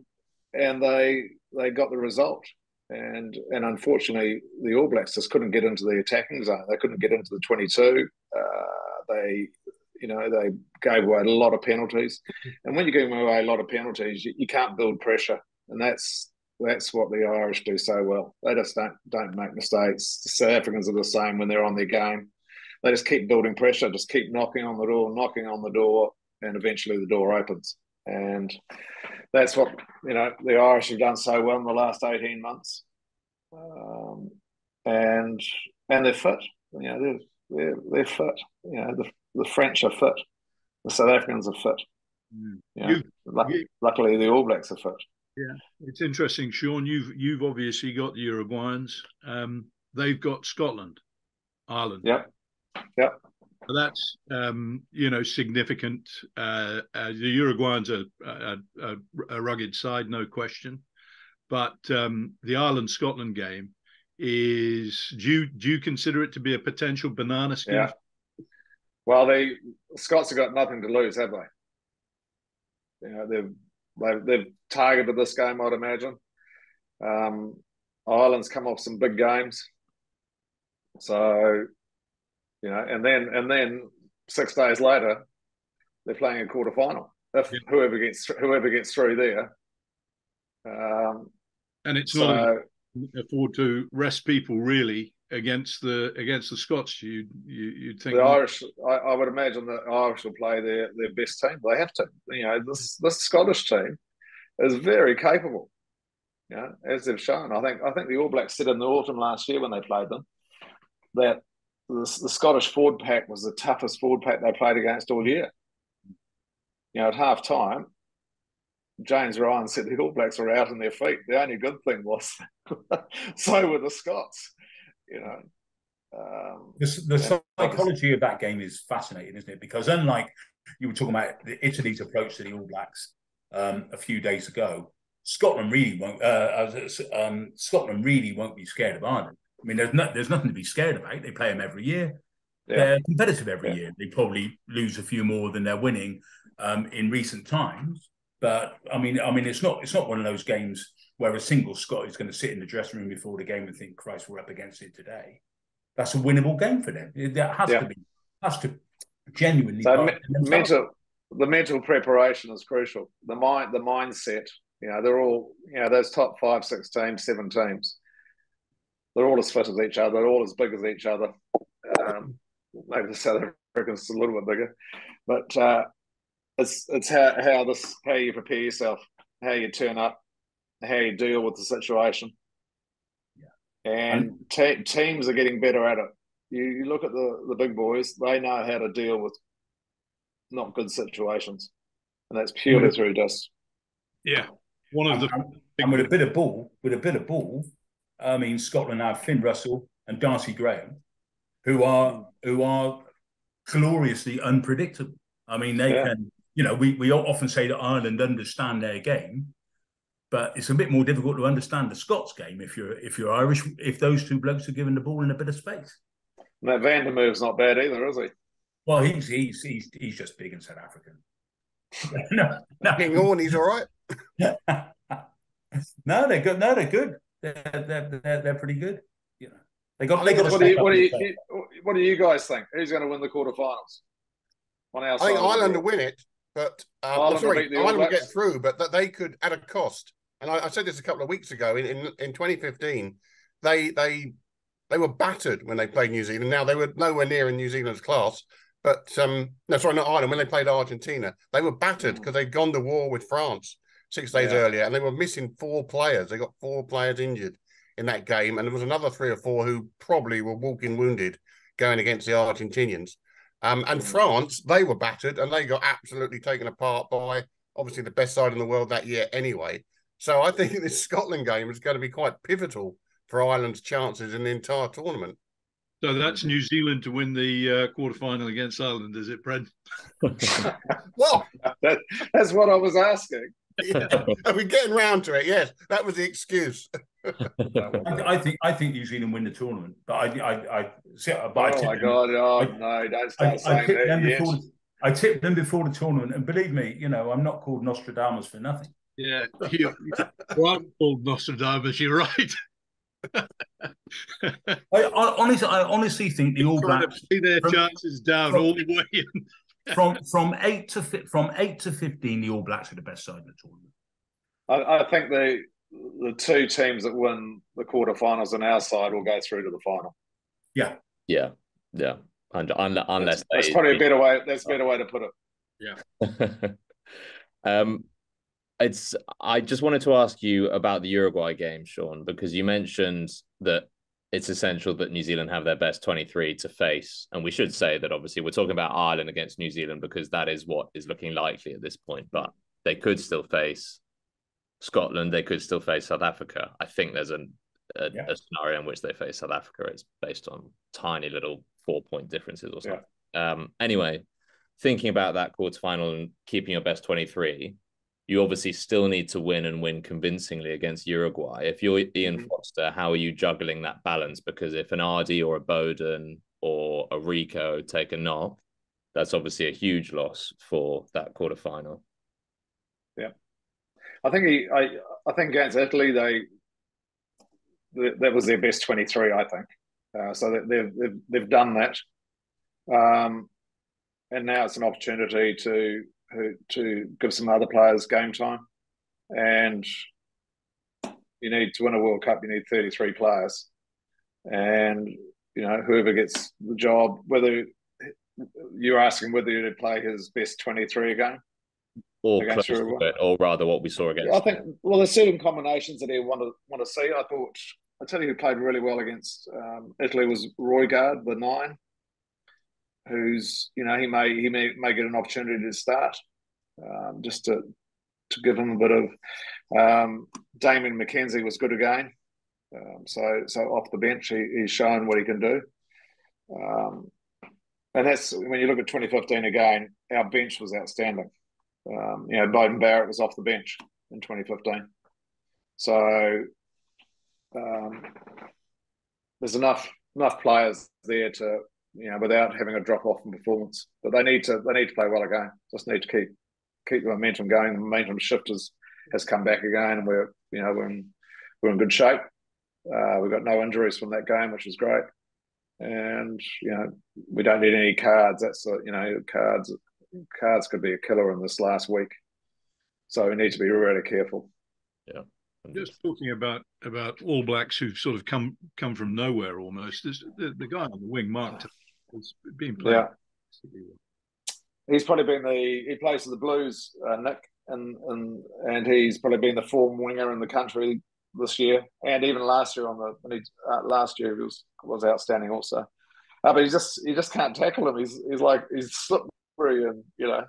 and they they got the result. And and unfortunately, the All Blacks just couldn't get into the attacking zone. They couldn't get into the 22. Uh, they you know, they gave away a lot of penalties, and when you're giving away a lot of penalties, you, you can't build pressure, and that's that's what the Irish do so well. They just don't don't make mistakes. The South Africans are the same when they're on their game. They just keep building pressure, just keep knocking on the door, knocking on the door, and eventually the door opens. And that's what you know the Irish have done so well in the last eighteen months, um, and and they're fit. You know they're they're, they're fit. You know the the French are fit, the South Africans are fit. Mm. Yeah. You, you, luckily, the All Blacks are fit. Yeah, it's interesting, Sean. You've you've obviously got the Uruguayans. Um, they've got Scotland, Ireland. Yep. Yep. That's um, you know significant. Uh, uh, the Uruguayans are a, a, a, rugged side, no question. But um, the Ireland Scotland game is do you do you consider it to be a potential banana skin yeah. Well, the Scots have got nothing to lose, have they? You know, they've they've, they've targeted this game, I'd imagine. Um, Ireland's come off some big games, so you know, and then and then six days later, they're playing a quarter final. If yeah. whoever gets whoever gets through there, um, and it's so, not afford to rest people really against the against the Scots, you you you'd think the Irish. I, I, would imagine the Irish will play their their best team. They have to. You know, this this Scottish team is very capable. You know, as they've shown. I think I think the All Blacks said in the autumn last year when they played them that the, the Scottish forward pack was the toughest forward pack they played against all year. You know, at half time, James Ryan said the All Blacks were out on their feet. The only good thing was, [LAUGHS] so were the Scots. You know, um, the, the psychology of that game is fascinating, isn't it? Because unlike you were talking about Italy's approach to the All Blacks um, a few days ago, Scotland really won't. Uh, um, Scotland really won't be scared of Ireland. I mean, there's there's nothing to be scared about. They play them every year. Yeah. They're competitive every yeah. year. They probably lose a few more than they're winning um, in recent times. But I mean, I mean, it's not it's not one of those games where a single Scot is going to sit in the dressing room before the game and think, "Christ, we're up against it today." That's a winnable game for them. That has yeah. to be has to genuinely. So me- mental, the mental preparation is crucial. The mind, the mindset. You know, they're all you know those top five, six teams, seven teams. They're all as fit as each other. They're all as big as each other. Um, maybe the South Africans a little bit bigger, but uh, it's it's how how this how you prepare yourself, how you turn up, how you deal with the situation. Yeah. And te- teams are getting better at it. You, you look at the the big boys; they know how to deal with not good situations, and that's purely through just yeah. One of the and, and with a bit of ball, with a bit of ball, I mean Scotland have Finn Russell and Darcy Graham, who are who are gloriously unpredictable. I mean, they yeah. can you know, we, we often say that Ireland understand their game, but it's a bit more difficult to understand the Scots game if you're if you're Irish. If those two blokes are given the ball in a bit of space, that van der Merwe's not bad either, is he? Well, he's he's he's, he's just big and South African. [LAUGHS] no, no. Kinghorn, he's all right. [LAUGHS] no, they're good. No, they're good. They're they're, they're, they're pretty good. You know, they got. They got what, do you, what, do you, what do you guys think? Who's going to win the quarterfinals? On our I think Ireland will win it. But um, Ireland, sorry, Ireland will get through, but that they could at a cost. And I, I, said this a couple of weeks ago in, in, in 2015. They they they were battered when they played New Zealand. Now they were nowhere near in New Zealand's class, but um, no, sorry, not Ireland. When they played Argentina, they were battered because mm. they'd gone to war with France six days yeah. earlier, and they were missing four players. They got four players injured in that game, and there was another three or four who probably were walking wounded going against the Argentinians. Um, and France, they were battered and they got absolutely taken apart by obviously the best side in the world that year anyway. So I think [LAUGHS] this Scotland game is going to be quite pivotal for Ireland's chances in the entire tournament. So that's New Zealand to win the uh, quarterfinal against Ireland, is it, Brent? [LAUGHS] well, that, that's what I was asking. Yeah. Are we getting round to it? Yes, that was the excuse. [LAUGHS] I, think I think New Zealand win the tournament, but I I, I but oh I my god! Oh I, no, don't start I, saying I tipped, that, them before, I tipped them before the tournament, and believe me, you know I'm not called Nostradamus for nothing. Yeah, you, you aren't called Nostradamus. You're right. I, I, honestly, I honestly think the All Blacks see their from, chances down from, all the way. from from eight to from eight to fifteen, the All Blacks are the best side in the tournament. I, I think they the two teams that win the quarterfinals on our side will go through to the final. Yeah, yeah, yeah. unless that's, that's probably a better way. That's a better way to put it. Yeah. [LAUGHS] um, it's. I just wanted to ask you about the Uruguay game, Sean, because you mentioned that it's essential that New Zealand have their best 23 to face. And we should say that obviously we're talking about Ireland against New Zealand because that is what is looking likely at this point. But they could still face Scotland, they could still face South Africa. I think there's a, a, yeah. a scenario in which they face South Africa. It's based on tiny little four point differences or something. Yeah. Um, anyway, thinking about that quarterfinal and keeping your best 23, you obviously still need to win and win convincingly against Uruguay. If you're Ian mm-hmm. Foster, how are you juggling that balance? Because if an Ardie or a Beauden or a Rieko take a knock, that's obviously a huge loss for that quarterfinal. Yeah. I think he, I, I think against Italy they, that was their best twenty three. I think uh, so. They've, they've they've done that, um, and now it's an opportunity to to give some other players game time, and you need to win a World Cup. You need thirty three players, and you know whoever gets the job, whether you're asking whether he'd play his best twenty three again or close it, or rather what we saw against. I think well, there's certain combinations that he want to want to see. I thought I tell you who played really well against um, Italy was Roigard, the nine, who's you know he may he may, may get an opportunity to start, um, just to to give him a bit of. Um, Damian McKenzie was good again, um, so so off the bench he, he's shown what he can do. Um, and that's when you look at 2015 again, our bench was outstanding. Um, you know, Beauden Barrett was off the bench in 2015. So um, there's enough enough players there to you know without having a drop off in performance. But they need to they need to play well again. Just need to keep keep the momentum going. The momentum shift has, has come back again, and we're you know we're in we're in good shape. Uh, we've got no injuries from that game, which is great. And you know we don't need any cards. That's you know cards cards could be a killer in this last week. So we need to be really careful. Yeah. Just talking about about All Blacks who've sort of come come from nowhere almost. the, the guy on the wing, Mark, has been playing. Yeah. He's probably been the he plays for the Blues, uh, Nick, and and and he's probably been the form winger in the country this year, and even last year on the he, uh, last year he was was outstanding also. Uh, but he just you just can't tackle him. He's he's like he's slippery and you know,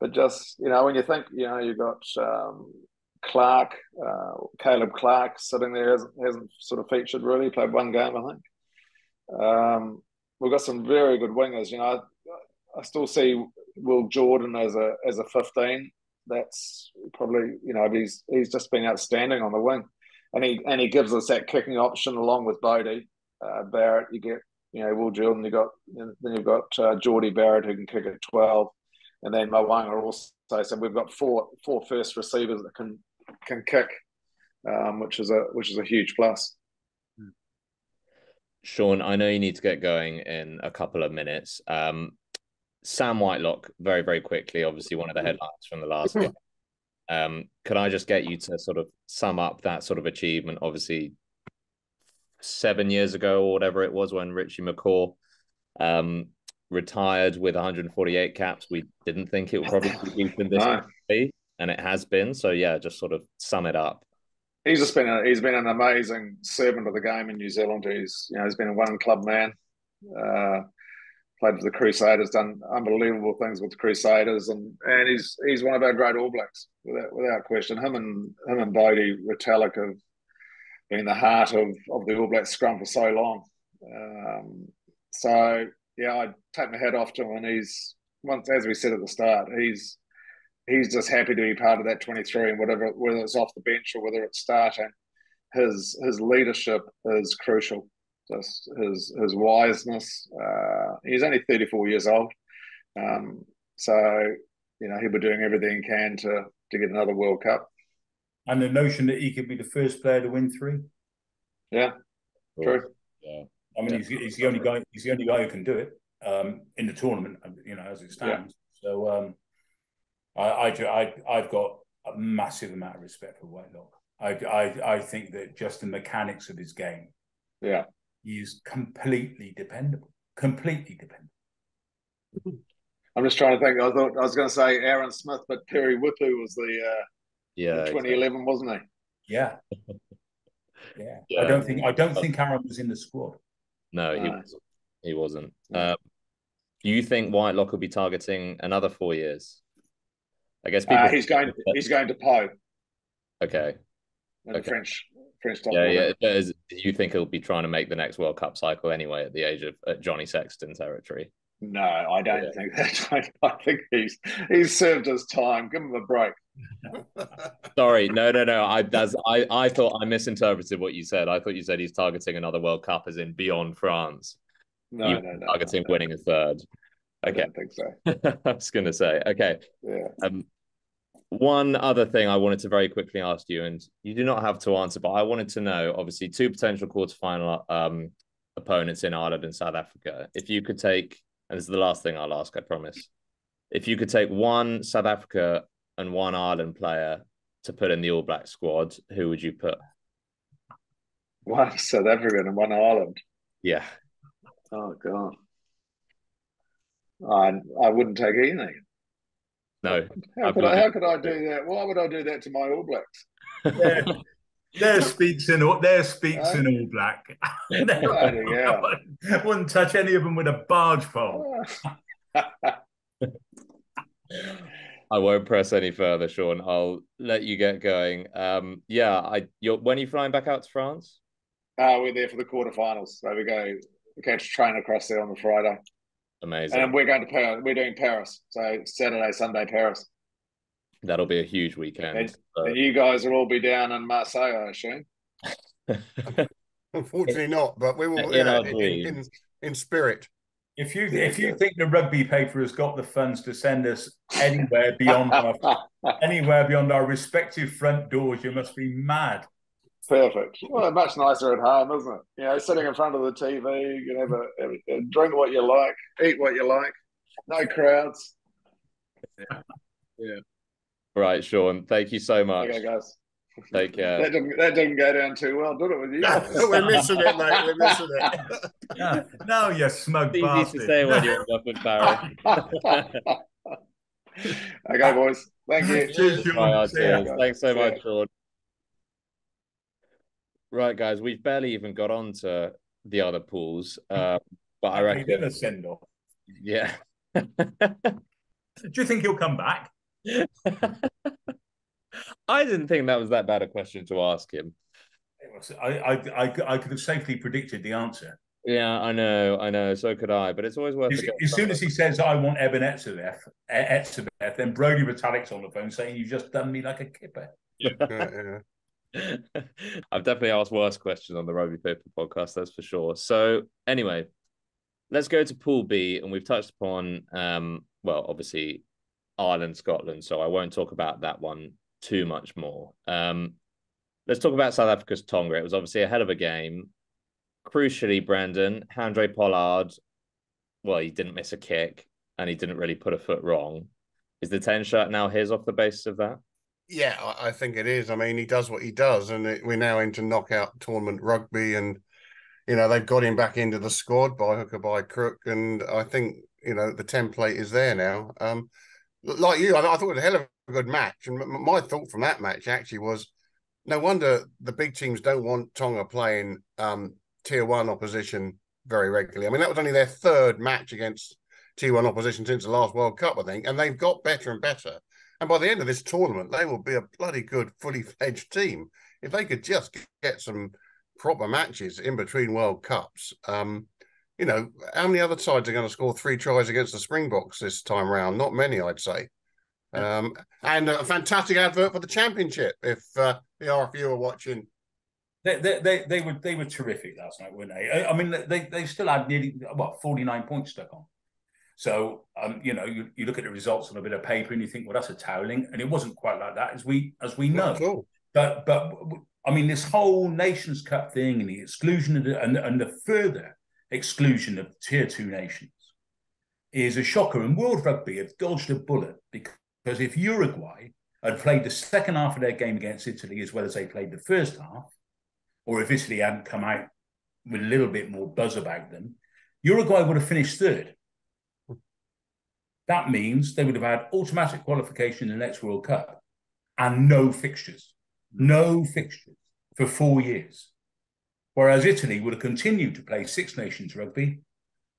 but just you know when you think you know you've got um, Clarke, uh, Caleb Clarke sitting there hasn't, hasn't sort of featured really. Played one game, I think. Um, we've got some very good wingers. You know, I, I, still see Will Jordan as a as a fifteen. That's probably you know he's he's just been outstanding on the wing, and he and he gives us that kicking option along with Bodie uh, Barrett. You get you know Will Jordan. You got then you've got uh, Jordie Barrett who can kick at twelve, and then Mo'unga also. So we've got four four first receivers that can can kick, um, which is a which is a huge plus. Sean, I know you need to get going in a couple of minutes. Um, Sam Whitelock, very very quickly, obviously one of the headlines from the last game. Um, could I just get you to sort of sum up that sort of achievement? Obviously, seven years ago or whatever it was when Richie McCaw um, retired with 148 caps. We didn't think it would probably be [LAUGHS] this no and it has been. So yeah, just sort of sum it up. He's just been a, he's been an amazing servant of the game in New Zealand. He's you know he's been a one club man. Uh, played for the Crusaders, done unbelievable things with the Crusaders, and and he's he's one of our great All Blacks without without question. Him and him and Brodie Retallick have been the heart of of the All Blacks scrum for so long. Um, so yeah, I take my hat off to him, and he's once as we said at the start, he's he's just happy to be part of that 23 and whatever whether it's off the bench or whether it's starting his his leadership is crucial. Just his his wiseness uh, he's only 34 years old. Um, so you know he'll be doing everything he can to to get another world cup. And the notion that he could be the first player to win three? Yeah true. Yeah. I mean he's, he's the only guy he's the only guy who can do it um, in the tournament you know as it stands. Yeah. so um, I, I, I, have got a massive amount of respect for Whitelock. I, I, I think that just the mechanics of his game, yeah, he's completely dependable. Completely dependable. I'm just trying to think. I thought I was going to say Aaron Smith, but Piri Weepu was the uh, yeah 2011, exactly. wasn't he? Yeah. [LAUGHS] yeah. yeah. I don't think I don't think Aaron was in the squad. No, he wasn't. He wasn't. Uh, do you think Whitelock will be targeting another four years? I guess people. Uh, he's going. He's going to Pau. Okay. okay. French. French top. Yeah, yeah. do you think he'll be trying to make the next World Cup cycle anyway at the age of at Johnny Sexton territory? No, I don't yeah. think [LAUGHS] that. I think he's he's served his time. Give him a break. [LAUGHS] Sorry, no, no, no. I that's I I thought I misinterpreted what you said. I thought you said he's targeting another World Cup, as in beyond France. No, you no, no. Targeting no, winning a third. Okay. I don't think so. [LAUGHS] I was going to say, okay. Yeah. Um, one other thing I wanted to very quickly ask you, and you do not have to answer, but I wanted to know obviously, two potential quarterfinal um, opponents in Ireland and South Africa. If you could take, and this is the last thing I'll ask, I promise. If you could take one South Africa and one Ireland player to put in the All Black squad, who would you put? One South African and one Ireland. Yeah. Oh God. I I wouldn't take anything. No. How could, I, how could I do that? Why would I do that to my All Blacks? yeah. there speaks in all there speaks in all black. [LAUGHS] yeah. [LAUGHS] Wouldn't touch any of them with a barge pole. [LAUGHS] I won't press any further, Sean. I'll let you get going. Um, yeah, I. You're, when are you flying back out to France? Uh, we're there for the quarterfinals. There we go. We catch train across there on the Friday. Amazing. And we're going to Paris. We're doing Paris. So Saturday, Sunday, Paris. That'll be a huge weekend. And, and you guys will all be down in Marseille, I assume. Unfortunately, not. But we will [LAUGHS] in, in, in, in spirit. If you if you think the rugby paper has got the funds to send us anywhere beyond our [LAUGHS] anywhere beyond our respective front doors, you must be mad. Perfect. Well, much nicer at home, isn't it? You know, sitting in front of the TV, you can have a, have a drink what you like, eat what you like, no crowds. Yeah. yeah. Right, Sean. Thank you so much. Okay, guys. Take care. That didn't, that didn't go down too well, did it, with you? We're missing it, mate. We're missing it. no, no, you smug it's bastard. Easy to say when you're up with Barry. [LAUGHS] okay, boys. Thank you. Cheers, Sean. Right, cheers. Thanks so See ya. much, Sean. Right, guys, we've barely even got on to the other pools, uh, but I We reckon, did a send off. yeah. Do you think he'll come back? [LAUGHS] I didn't think that was that bad a question to ask him. I, I, I, I could have safely predicted the answer. Yeah, I know, I know. So could I, but it's always worth. As, as soon as he says, I want Eben Etzebeth, Etzebeth, then Brodie Retallick's on the phone saying, You've just done me like a kipper. Yeah, yeah. I've definitely asked worse questions on the Rugby Paper podcast, that's for sure. So, anyway, let's go to Pool B, and we've touched upon, um, well, obviously Ireland, Scotland. So I won't talk about that one too much more. Um, let's talk about South Africa's Tonga. It was obviously a hell of a game. Crucially, Brendan, Handré Pollard, well, he didn't miss a kick and he didn't really put a foot wrong. Is the 10 shirt now his off the basis of that? Yeah, I I think it is. I mean, he does what he does, and it, we're now into knockout tournament rugby, and you know they've got him back into the squad by hook or by crook, and I think you know the template is there now. Um, like you, I, I thought it was a hell of a good match, and my thought from that match actually was, no wonder the big teams don't want Tonga playing um, tier one opposition very regularly. I mean, that was only their third match against tier one opposition since the last World Cup, I think, and they've got better and better. And by the end of this tournament, they will be a bloody good, fully fledged team. If they could just get some proper matches in between World Cups, um, you know, how many other sides are going to score three tries against the Springboks this time round? Not many, I'd say. Um, and a fantastic advert for the championship. If uh, the RFU are watching, They, they, they, they were they were terrific last night, weren't they? I, I mean, they, they still had nearly what forty nine points stuck on. So um, you know, you, you look at the results on a bit of paper and you think, well, that's a toweling, and it wasn't quite like that, as we as we know. all. But but I mean, this whole Nations Cup thing and the exclusion of the, and and the further exclusion of tier two nations is a shocker. And World Rugby have dodged a bullet because if Uruguay had played the second half of their game against Italy as well as they played the first half, or if Italy hadn't come out with a little bit more buzz about them, Uruguay would have finished third. That means they would have had automatic qualification in the next World Cup and no fixtures, no fixtures for four years. Whereas Italy would have continued to play Six Nations rugby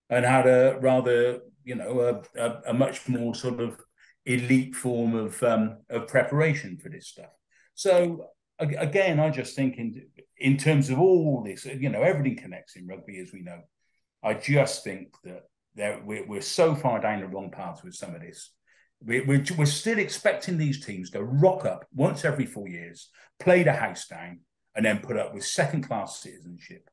and had a rather, you know, a, a, a much more sort of elite form of um, of preparation for this stuff. So again, I just think in in terms of all this, you know, everything connects in rugby, as we know. I just think that there, we're, we're so far down the wrong path with some of this. We, we're, we're still expecting these teams to rock up once every four years, play the house down, and then put up with second class citizenship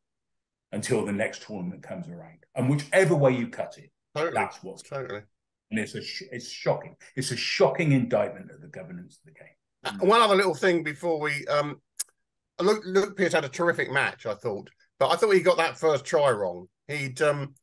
until the next tournament comes around. And whichever way you cut it, Totally, that's what's totally. and it's a sh- it's shocking. It's a shocking indictment of the governance of the game. One other little thing before we um, Luke, Luke Pearce had a terrific match, I thought, but I thought he got that first try wrong. He'd um,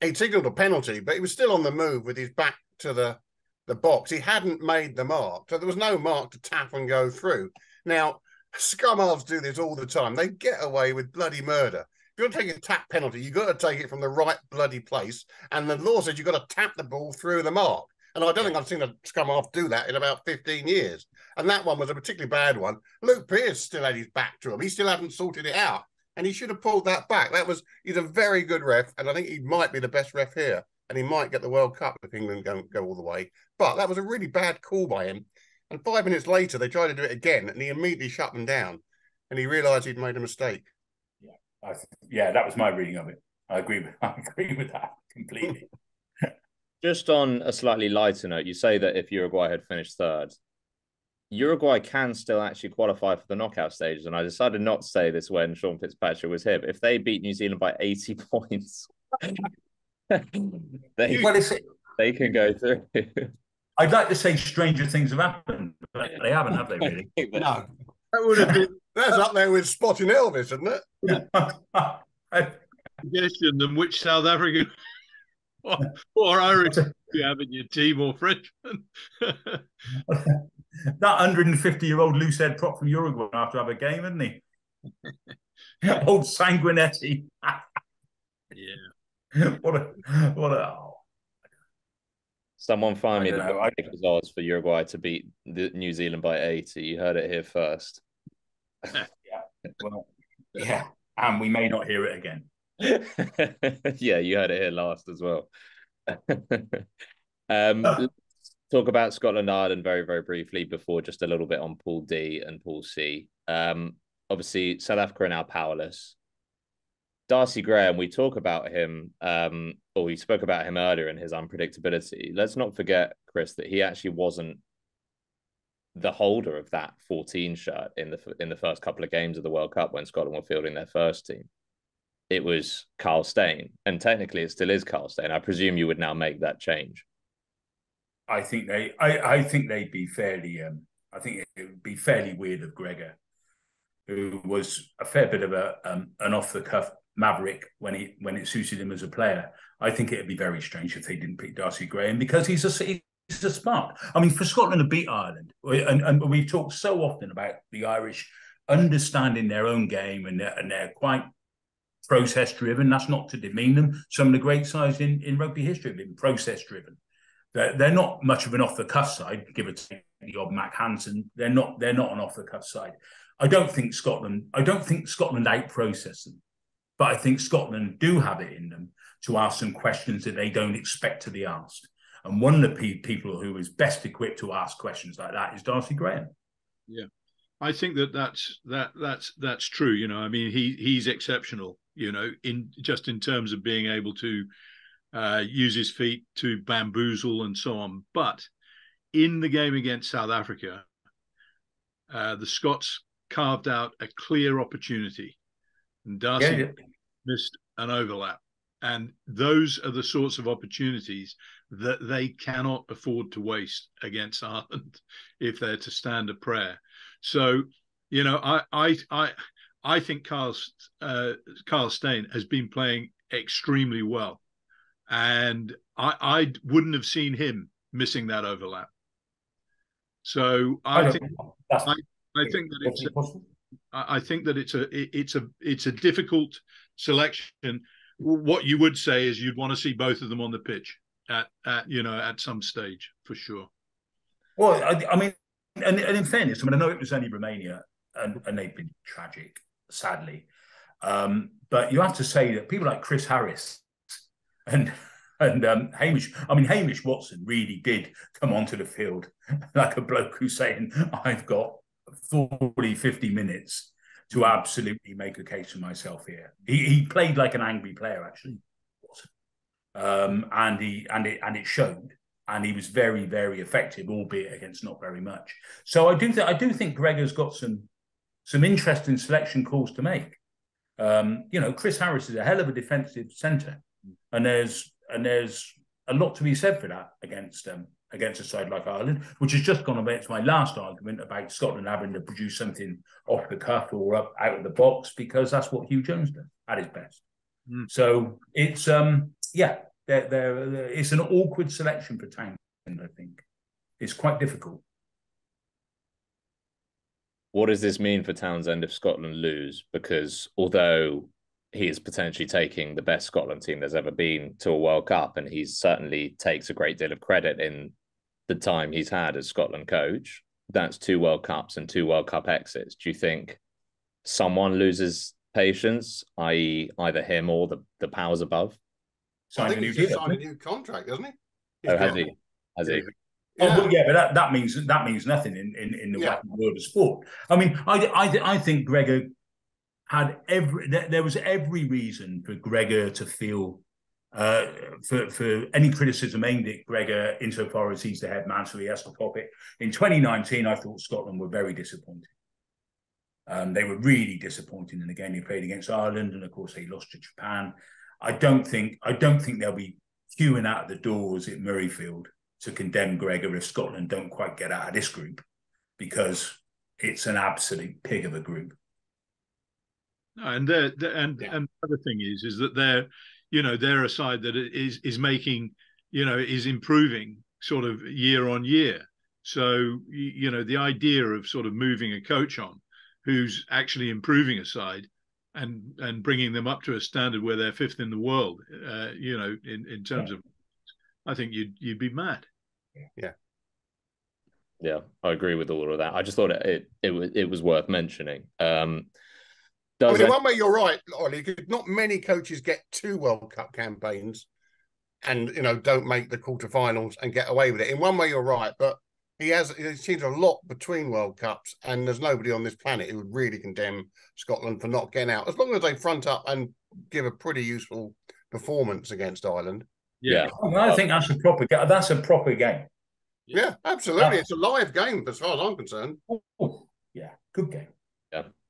he'd signalled a penalty, but he was still on the move with his back to the the box. He hadn't made the mark, so there was no mark to tap and go through. Now, scrumhalves do this all the time. They get away with bloody murder. If you're taking a tap penalty, you've got to take it from the right bloody place. And the law says you've got to tap the ball through the mark. And I don't think I've seen a scrum half do that in about 15 years. And that one was a particularly bad one. Luke Pearce still had his back to him. He still hadn't sorted it out. And he should have pulled that back. That was he's a very good ref, and I think he might be the best ref here. And he might get the World Cup if England don't go all the way. But that was a really bad call by him. And five minutes later, they tried to do it again, and he immediately shut them down. And he realised he'd made a mistake. Yeah, I, yeah, that was my reading of it. I agree with [LAUGHS] I agree with that completely. [LAUGHS] Just on a slightly lighter note, you say that if Uruguay had finished third, Uruguay can still actually qualify for the knockout stages. And I decided not to say this when Sean Fitzpatrick was here. But if they beat New Zealand by 80 [LAUGHS] points, [LAUGHS] they, well, they can go through. I'd like to say stranger things have happened, but they haven't, have they, really? [LAUGHS] no. That would have been, that's up there with spotting Elvis, isn't it? Suggestion than which South African or, or Irish you have in your team or Frenchman. That 150 year old loose head prop from Uruguay after have a game, isn't he? [LAUGHS] old Sanguinetti. yeah. [LAUGHS] What a what a oh. Someone find me the know, odds for Uruguay to beat the New Zealand by 80. You heard it here first. [LAUGHS] yeah. Well, yeah. And we may not hear it again. yeah, you heard it here last as well. um, talk about Scotland Ireland very very briefly before just a little bit on Pool D and Pool C. Um, obviously South Africa are now powerless. Darcy Graham, we talk about him, um, or we spoke about him earlier in his unpredictability. Let's not forget, Chris, that he actually wasn't the holder of that 14 shirt in the in the first couple of games of the World Cup when Scotland were fielding their first team. It was Kyle Steyn, and technically it still is Kyle Steyn. I presume you would now make that change. I think they, I, I think they'd be fairly, um, I think it would be fairly weird of Gregor, who was a fair bit of a um, an off the cuff maverick when he when it suited him as a player. I think it'd be very strange if they didn't pick Darcy Graham because he's a he's a spark. I mean, for Scotland to beat Ireland, and, and we've talked so often about the Irish understanding their own game and they're, and they're quite process driven. That's not to demean them. Some of the great sides in, in rugby history have been process driven. They're, they're not much of an off the cuff side, give or take the odd Mack Hansen. They're not they're not an off the cuff side. I don't think Scotland I don't think Scotland out process them, but I think Scotland do have it in them to ask some questions that they don't expect to be asked. And one of the pe- people who is best equipped to ask questions like that is Darcy Graham. Yeah, I think that that's that that's that's true. You know, I mean, he he's exceptional. You know, in just in terms of being able to uh, use his feet to bamboozle and so on. But in the game against South Africa, uh, the Scots carved out a clear opportunity, and Darcy yeah, yeah. missed an overlap. And those are the sorts of opportunities that they cannot afford to waste against [LAUGHS] Ireland if they're to stand a prayer. So, you know, I I I I think Kyle uh, Kyle Steyn has been playing extremely well and I, I wouldn't have seen him missing that overlap. So I, I think I, I, think that it's a, I think that it's a it's a it's a difficult selection. What you would say is you'd want to see both of them on the pitch at, at you know at some stage for sure. Well, I, I mean, and, and, in fairness, I mean, I know it was only Romania, and, and they've been tragic, sadly. Um, but you have to say that people like Chris Harris and and um, Hamish, I mean, Hamish Watson really did come onto the field [LAUGHS] like a bloke who's saying, I've got 40, 50 minutes to absolutely make a case for myself here. He, he played like an angry player, actually. Um, and he and it and it showed, and he was very very effective, albeit against not very much. So I do think I do think Gregor's got some some interesting selection calls to make. Um, you know, Chris Harris is a hell of a defensive centre. And there's and there's a lot to be said for that against um, against a side like Ireland, which has just gone back to my last argument about Scotland having to produce something off the cuff or up out of the box because that's what Huw Jones does at his best. Mm. So it's um yeah, they're, they're, it's an awkward selection for Townsend. I think it's quite difficult. What does this mean for Townsend if Scotland lose? Because although he is potentially taking the best Scotland team there's ever been to a World Cup, and he certainly takes a great deal of credit in the time he's had as Scotland coach. that's two World Cups and two World Cup exits. Do you think someone loses patience, i.e., either him or the, the powers above? Signed a new deal. Signed a new contract, hasn't he? He's oh, has he? Has he? Oh, yeah. Oh, well, yeah, but that, that means that means nothing in, in, in the yeah. world of sport. I mean, I I, I think Gregor had every there was every reason for Gregor to feel uh, for for any criticism aimed at Gregor insofar as he's the head man, so he has to pop it. In 2019, I thought Scotland were very disappointed. Um, they were really disappointing in the game they played against Ireland, and of course they lost to Japan. I don't think I don't think they'll be queuing out the doors at Murrayfield to condemn Gregor if Scotland don't quite get out of this group, because it's an absolute pig of a group. And the and yeah. and the other thing is is that they're you know they're a side that is is making you know is improving sort of year on year. So you know the idea of sort of moving a coach on who's actually improving a side and and bringing them up to a standard where they're fifth in the world. Uh, you know, in in terms yeah. of, I think you'd you'd be mad. Yeah. Yeah, I agree with all of that. I just thought it it, it was it was worth mentioning. Um, I mean, in one way, you're right, Ollie. Not many coaches get two World Cup campaigns, and you know don't make the quarterfinals and get away with it. In one way, you're right, but he has he seems a lot between World Cups, and there's nobody on this planet who would really condemn Scotland for not getting out, as long as they front up and give a pretty useful performance against Ireland. Yeah, I think that's a proper that's a proper game. Yeah, absolutely. It's a live game as far as I'm concerned. yeah, good game.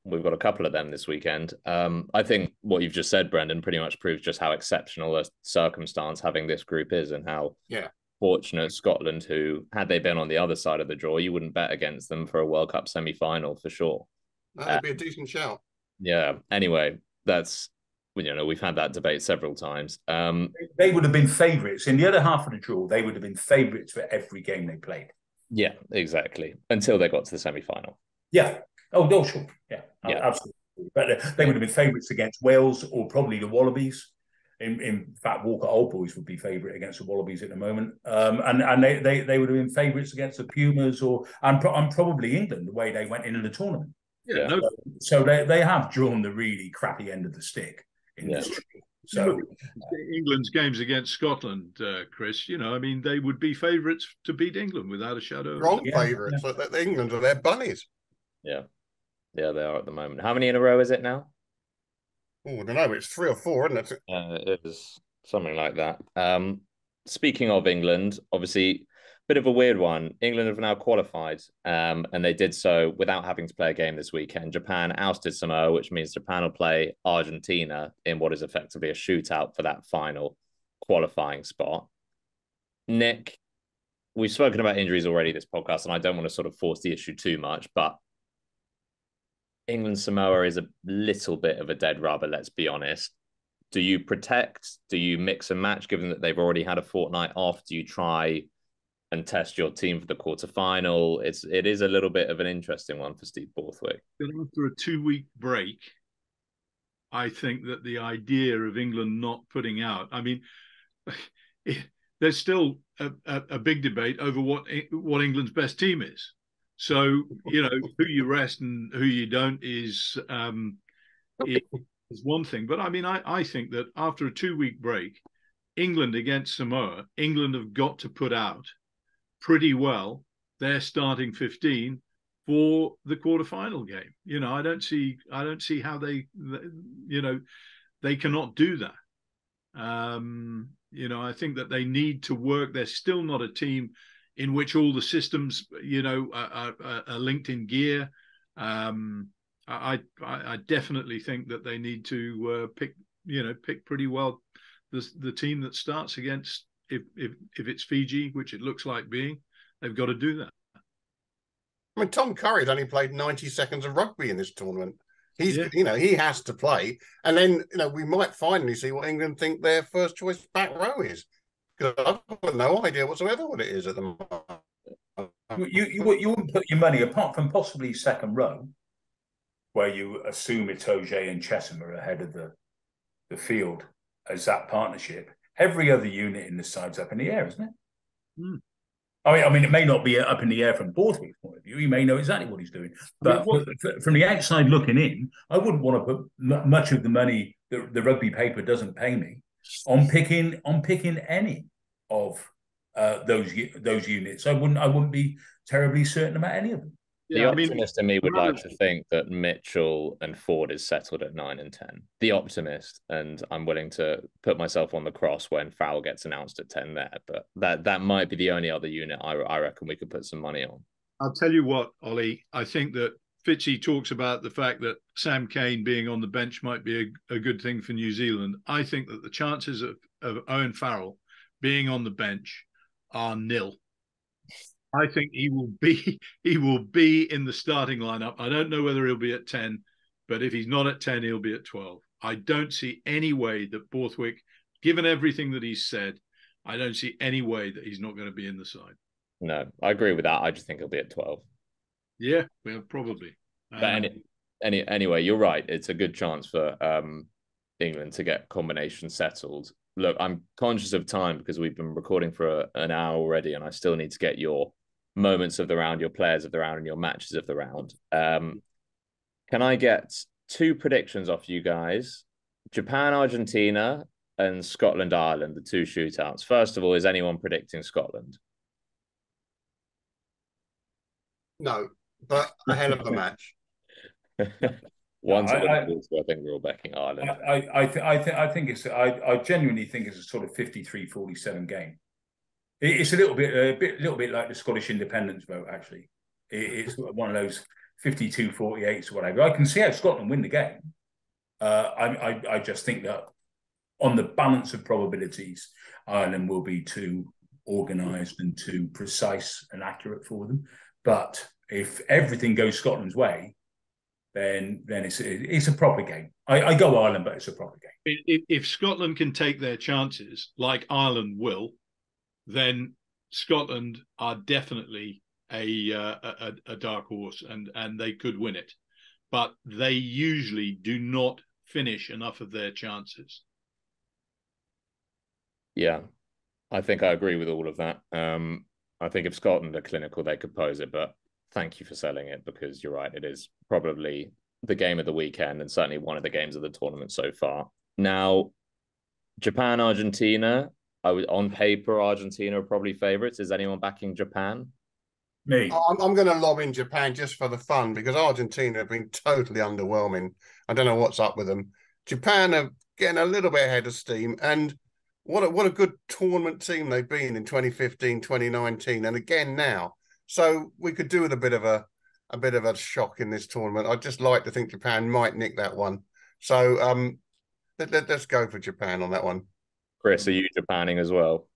Yeah, we've got a couple of them this weekend. Um, I think what you've just said, Brendan, pretty much proves just how exceptional a circumstance having this group is, and how yeah fortunate Scotland, who had they been on the other side of the draw, you wouldn't bet against them for a World Cup semi final for sure. That'd uh, be a decent shout. Yeah. Anyway, that's you know we've had that debate several times. Um, they would have been favourites in the other half of the draw. They would have been favourites for every game they played. Yeah, exactly. Until they got to the semi final. Yeah. Oh no, sure. Yeah, yeah. absolutely. But uh, they would have been favourites against Wales or probably the Wallabies. In, in fact, Walker Old Boys would be favourite against the Wallabies at the moment, um, and and they, they they would have been favourites against the Pumas or and, pro- and probably England the way they went into the tournament. Yeah, no. so, so, they they have drawn the really crappy end of the stick in yeah. this. So England's games against Scotland, uh, Chris, you know, I mean, they would be favourites to beat England without a shadow. Wrong yeah, favourites. Yeah. England are their bunnies. Yeah, yeah, they are at the moment. How many in a row is it now? Oh, I don't know. It's three or four, isn't it? Yeah, it is something like that. Um, speaking of England, obviously, bit of a weird one. England have now qualified, um, and they did so without having to play a game this weekend. Japan ousted Samoa, which means Japan will play Argentina in what is effectively a shootout for that final qualifying spot. Nick, we've spoken about injuries already this podcast, and I don't want to sort of force the issue too much, but England Samoa is a little bit of a dead rubber, let's be honest. Do you protect? Do you mix and match given that they've already had a fortnight off? Do you try and test your team for the quarterfinal? It's it is a little bit of an interesting one for Steve Borthwick. After a two week break, I think that the idea of England not putting out, I mean, [LAUGHS] there's still a, a, a big debate over what what England's best team is. So you know who you rest and who you don't is um, is one thing. But I mean, I, I think that after a two week break, England against Samoa, England have got to put out pretty well their starting fifteen for the quarterfinal game. You know, I don't see I don't see how they you know they cannot do that. Um, you know, I think that they need to work. They're still not a team in which all the systems, you know, are, are, are linked in gear. Um, I, I, I definitely think that they need to uh, pick, you know, pick pretty well the the team that starts against if if if it's Fiji, which it looks like being, they've got to do that. I mean, Tom Curry Curry's only played ninety seconds of rugby in this tournament. He's, yeah. you know, he has to play, and then you know we might finally see what England think their first choice back row is I've got no idea whatsoever what it is at the moment. You, you, you wouldn't put your money, apart from possibly second row, where you assume it's Itoje and Chessum are ahead of the, the field as that partnership. Every other unit in the side's up in the air, isn't it? Mm. I mean, I mean, it may not be up in the air from Borthwick's point of view. He may know exactly what he's doing, but from the outside looking in, I wouldn't want to put much of the money that the rugby paper doesn't pay me on picking on picking any of uh, those those units. I wouldn't I wouldn't be terribly certain about any of them. The yeah, optimist I mean, in me would like to think that Mitchell and Ford is settled at nine and ten. The optimist, and I'm willing to put myself on the cross when Farrell gets announced at ten there. But that that might be the only other unit I, I reckon we could put some money on. I'll tell you what, Ollie. I think that Fitzy talks about the fact that Sam Cane being on the bench might be a, a good thing for New Zealand. I think that the chances of, of Owen Farrell being on the bench are nil. I think he will be [LAUGHS] he will be in the starting lineup. I don't know whether he'll be at 10, but if he's not at 10, he'll be at 12. I don't see any way that Borthwick, given everything that he's said, I don't see any way that he's not going to be in the side. No, I agree with that. I just think he'll be at 12. Yeah, well, probably. But um, any, any, anyway, you're right. It's a good chance for um, England to get combination settled. Look, I'm conscious of time because we've been recording for a, an hour already, and I still need to get your moments of the round, your players of the round, and your matches of the round. Um, can I get two predictions off you guys? Japan, Argentina, and Scotland, Ireland, the two shootouts. First of all, is anyone predicting Scotland? No, but a hell of a match. [LAUGHS] One's I, I, I, think we're all backing Ireland. I, I, th- I, th- I think it's. I, I genuinely think it's a sort of 53-47 game. It's a little bit, a bit, little bit like the Scottish independence vote. Actually, it's one of those 52-48s or whatever. I can see how Scotland win the game. Uh, I, I, I just think that on the balance of probabilities, Ireland will be too organised and too precise and accurate for them. But if everything goes Scotland's way, then then it's it's a proper game. I, I go Ireland, but it's a proper game. If, if Scotland can take their chances, like Ireland will, then Scotland are definitely a, uh, a, a dark horse, and and they could win it, but they usually do not finish enough of their chances. Yeah, I think I agree with all of that. Um, I think if Scotland are clinical, they could pose it, but thank you for selling it because you're right. It is probably the game of the weekend and certainly one of the games of the tournament so far. Now, Japan, Argentina, I was on paper, Argentina are probably favourites. Is anyone backing Japan? Me. I'm, I'm going to lob in Japan just for the fun because Argentina have been totally underwhelming. I don't know what's up with them. Japan are getting a little bit ahead of steam. And what a, what a good tournament team they've been in 2015, 2019, and again now. So we could do with a bit of a a bit of a shock in this tournament. I'd just like to think Japan might nick that one. So um, let, let, let's go for Japan on that one. Chris, are you Japanning as well?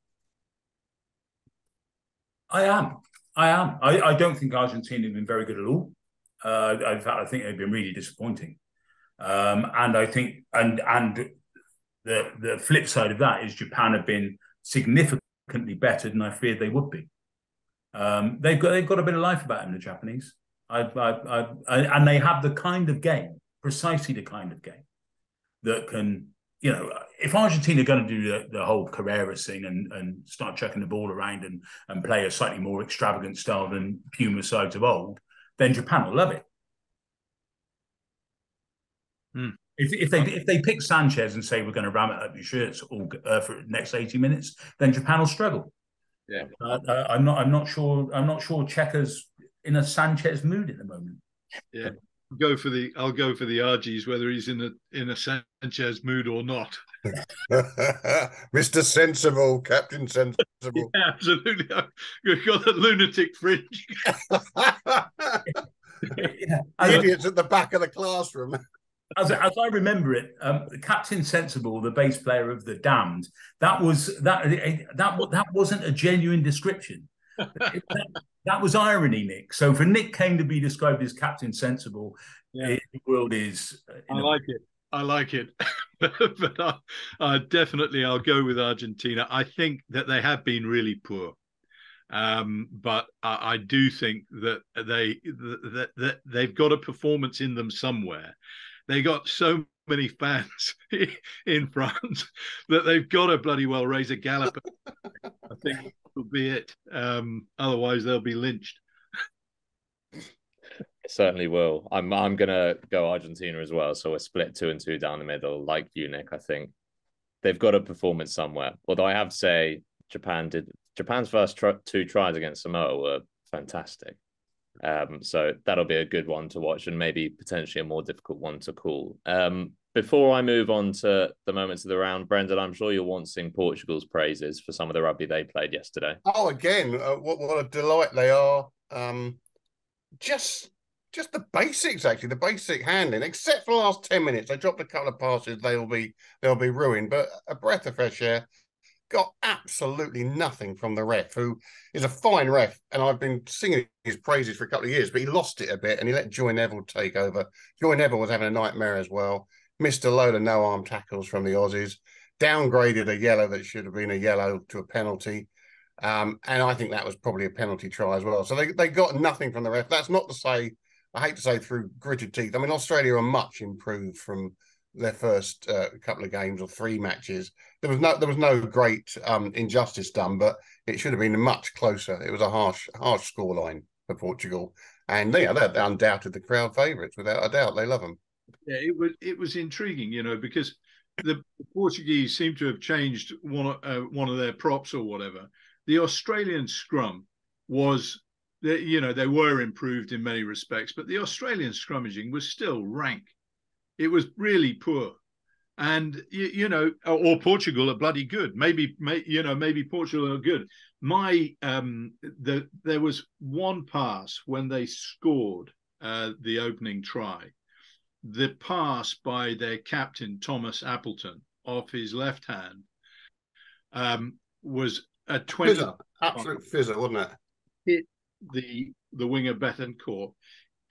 I am. I am. I, I don't think Argentina have been very good at all. Uh, in fact, I think they've been really disappointing. Um, and I think, and and the the flip side of that is Japan have been significantly better than I feared they would be. Um, they've got they've got a bit of life about them, the Japanese. I, I, I, and they have the kind of game, precisely the kind of game that can you know, if Argentina are going to do the, the whole Carreras thing and, and start chucking the ball around and, and play a slightly more extravagant style than Puma sides of old, then Japan will love it. Hmm. If, if they if they pick Sanchez and say we're going to ram it up your shirts all uh, for the next eighty minutes, then Japan will struggle. Yeah, uh, uh, I'm not. I'm not sure. I'm not sure Cheika's in a Sanchez mood at the moment. Yeah, go for the I'll go for the Argies whether he's in a in a Sanchez mood or not. [LAUGHS] [LAUGHS] Mr. Sensible, Captain Sensible. Yeah, absolutely. [LAUGHS] You've got the lunatic fringe. yeah. Idiots at the back of the classroom. As, as I remember it, um, Captain Sensible, the bass player of the Damned, that was that that that wasn't a genuine description. [LAUGHS] that, that was irony, Nick. So for Nick Cain to be described as Captain Sensible, yeah. the world is. Uh, I like it. I like it, [LAUGHS] but I, uh, definitely I'll go with Argentina. I think that they have been really poor, um, but I, I, do think that they that, that they've got a performance in them somewhere. They got so many fans [LAUGHS] in France that they've got to bloody well raise a gallop. I think will be it. Um, otherwise, they'll be lynched. Certainly will. I'm I'm gonna go Argentina as well. So we're split two and two down the middle, like you, Nick. I think they've got a performance somewhere. Although I have to say, Japan did Japan's first tr- two tries against Samoa were fantastic. Um, so that'll be a good one to watch, and maybe potentially a more difficult one to call. Um, before I move on to the moments of the round, Brendan, I'm sure you'll want to sing Portugal's praises for some of the rugby they played yesterday. Oh, again, uh, what what a delight they are! Um, just just the basics, actually, the basic handling. Except for the last ten minutes, they dropped a couple of passes. They'll be they'll be ruined. But a breath of fresh air. Got absolutely nothing from the ref, who is a fine ref, and I've been singing his praises for a couple of years. But he lost it a bit, and he let Joy Neville take over. Joy Neville was having a nightmare as well. Missed a load of no arm tackles from the Aussies. Downgraded a yellow that should have been a yellow to a penalty. Um, and I think that was probably a penalty try as well. So they, they got nothing from the ref. That's not to say, I hate to say through gritted teeth. I mean, Australia are much improved from their first uh, couple of games or three matches. There was no there was no great um, injustice done, but it should have been much closer. It was a harsh harsh scoreline for Portugal, and yeah, they're, they're undoubted the crowd favourites without a doubt. They love them. Yeah, it was it was intriguing, you know, because the Portuguese seem to have changed one uh, one of their props or whatever. The Australian scrum was, you know, they were improved in many respects, but the Australian scrummaging was still rank. It was really poor, and you, you know, or Portugal are bloody good. Maybe, may, you know, maybe Portugal are good. My um, the there was one pass when they scored uh, the opening try the pass by their captain Thomas Appleton off his left hand um, was a 20 fizzer, absolute fizzer, wasn't it? Hit the the winger Betancourt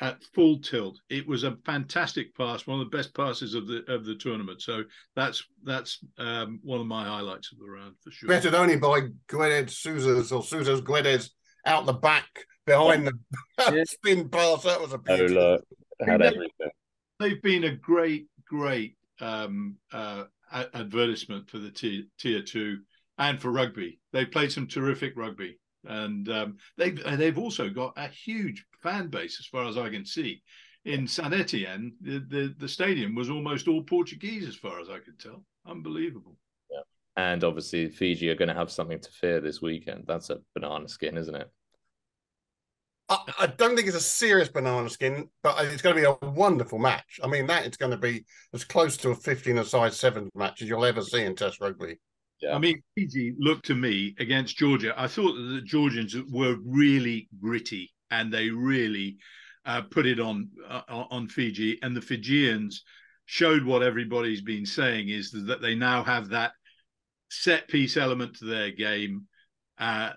at full tilt. It was a fantastic pass, one of the best passes of the of the tournament. So that's that's um, one of my highlights of the round for sure. Bettered only by Guedes Sousa's or Sousa's Guedes out the back behind the [LAUGHS] yeah. spin pass. That was a beautiful. Oh, look, had everything they've been a great, great um, uh, advertisement for the tier, tier two and for rugby. They played some terrific rugby, and um, they've they've also got a huge fan base, as far as I can see. In Saint Etienne, the, the, the stadium was almost all Portuguese, as far as I could tell. Unbelievable. Yeah, and obviously Fiji are going to have something to fear this weekend. That's a banana skin, isn't it? I, I, don't think it's a serious banana skin, but it's going to be a wonderful match. I mean, that it's going to be as close to a 15 a side seven match as you'll ever see in Test rugby. Yeah. I mean, Fiji looked to me against Georgia. I thought that the Georgians were really gritty and they really uh, put it on uh, on Fiji, and the Fijians showed what everybody's been saying is that they now have that set piece element to their game uh,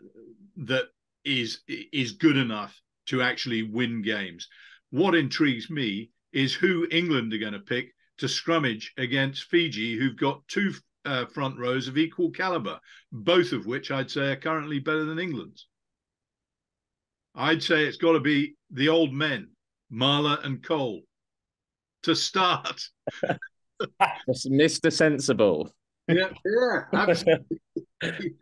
that is is good enough to actually win games. What intrigues me is who England are going to pick to scrummage against Fiji, who've got two uh, front rows of equal caliber, both of which I'd say are currently better than England's. I'd say it's got to be the old men, Marler and Cole, to start. [LAUGHS] Mr. Sensible. Yeah, yeah, absolutely. [LAUGHS]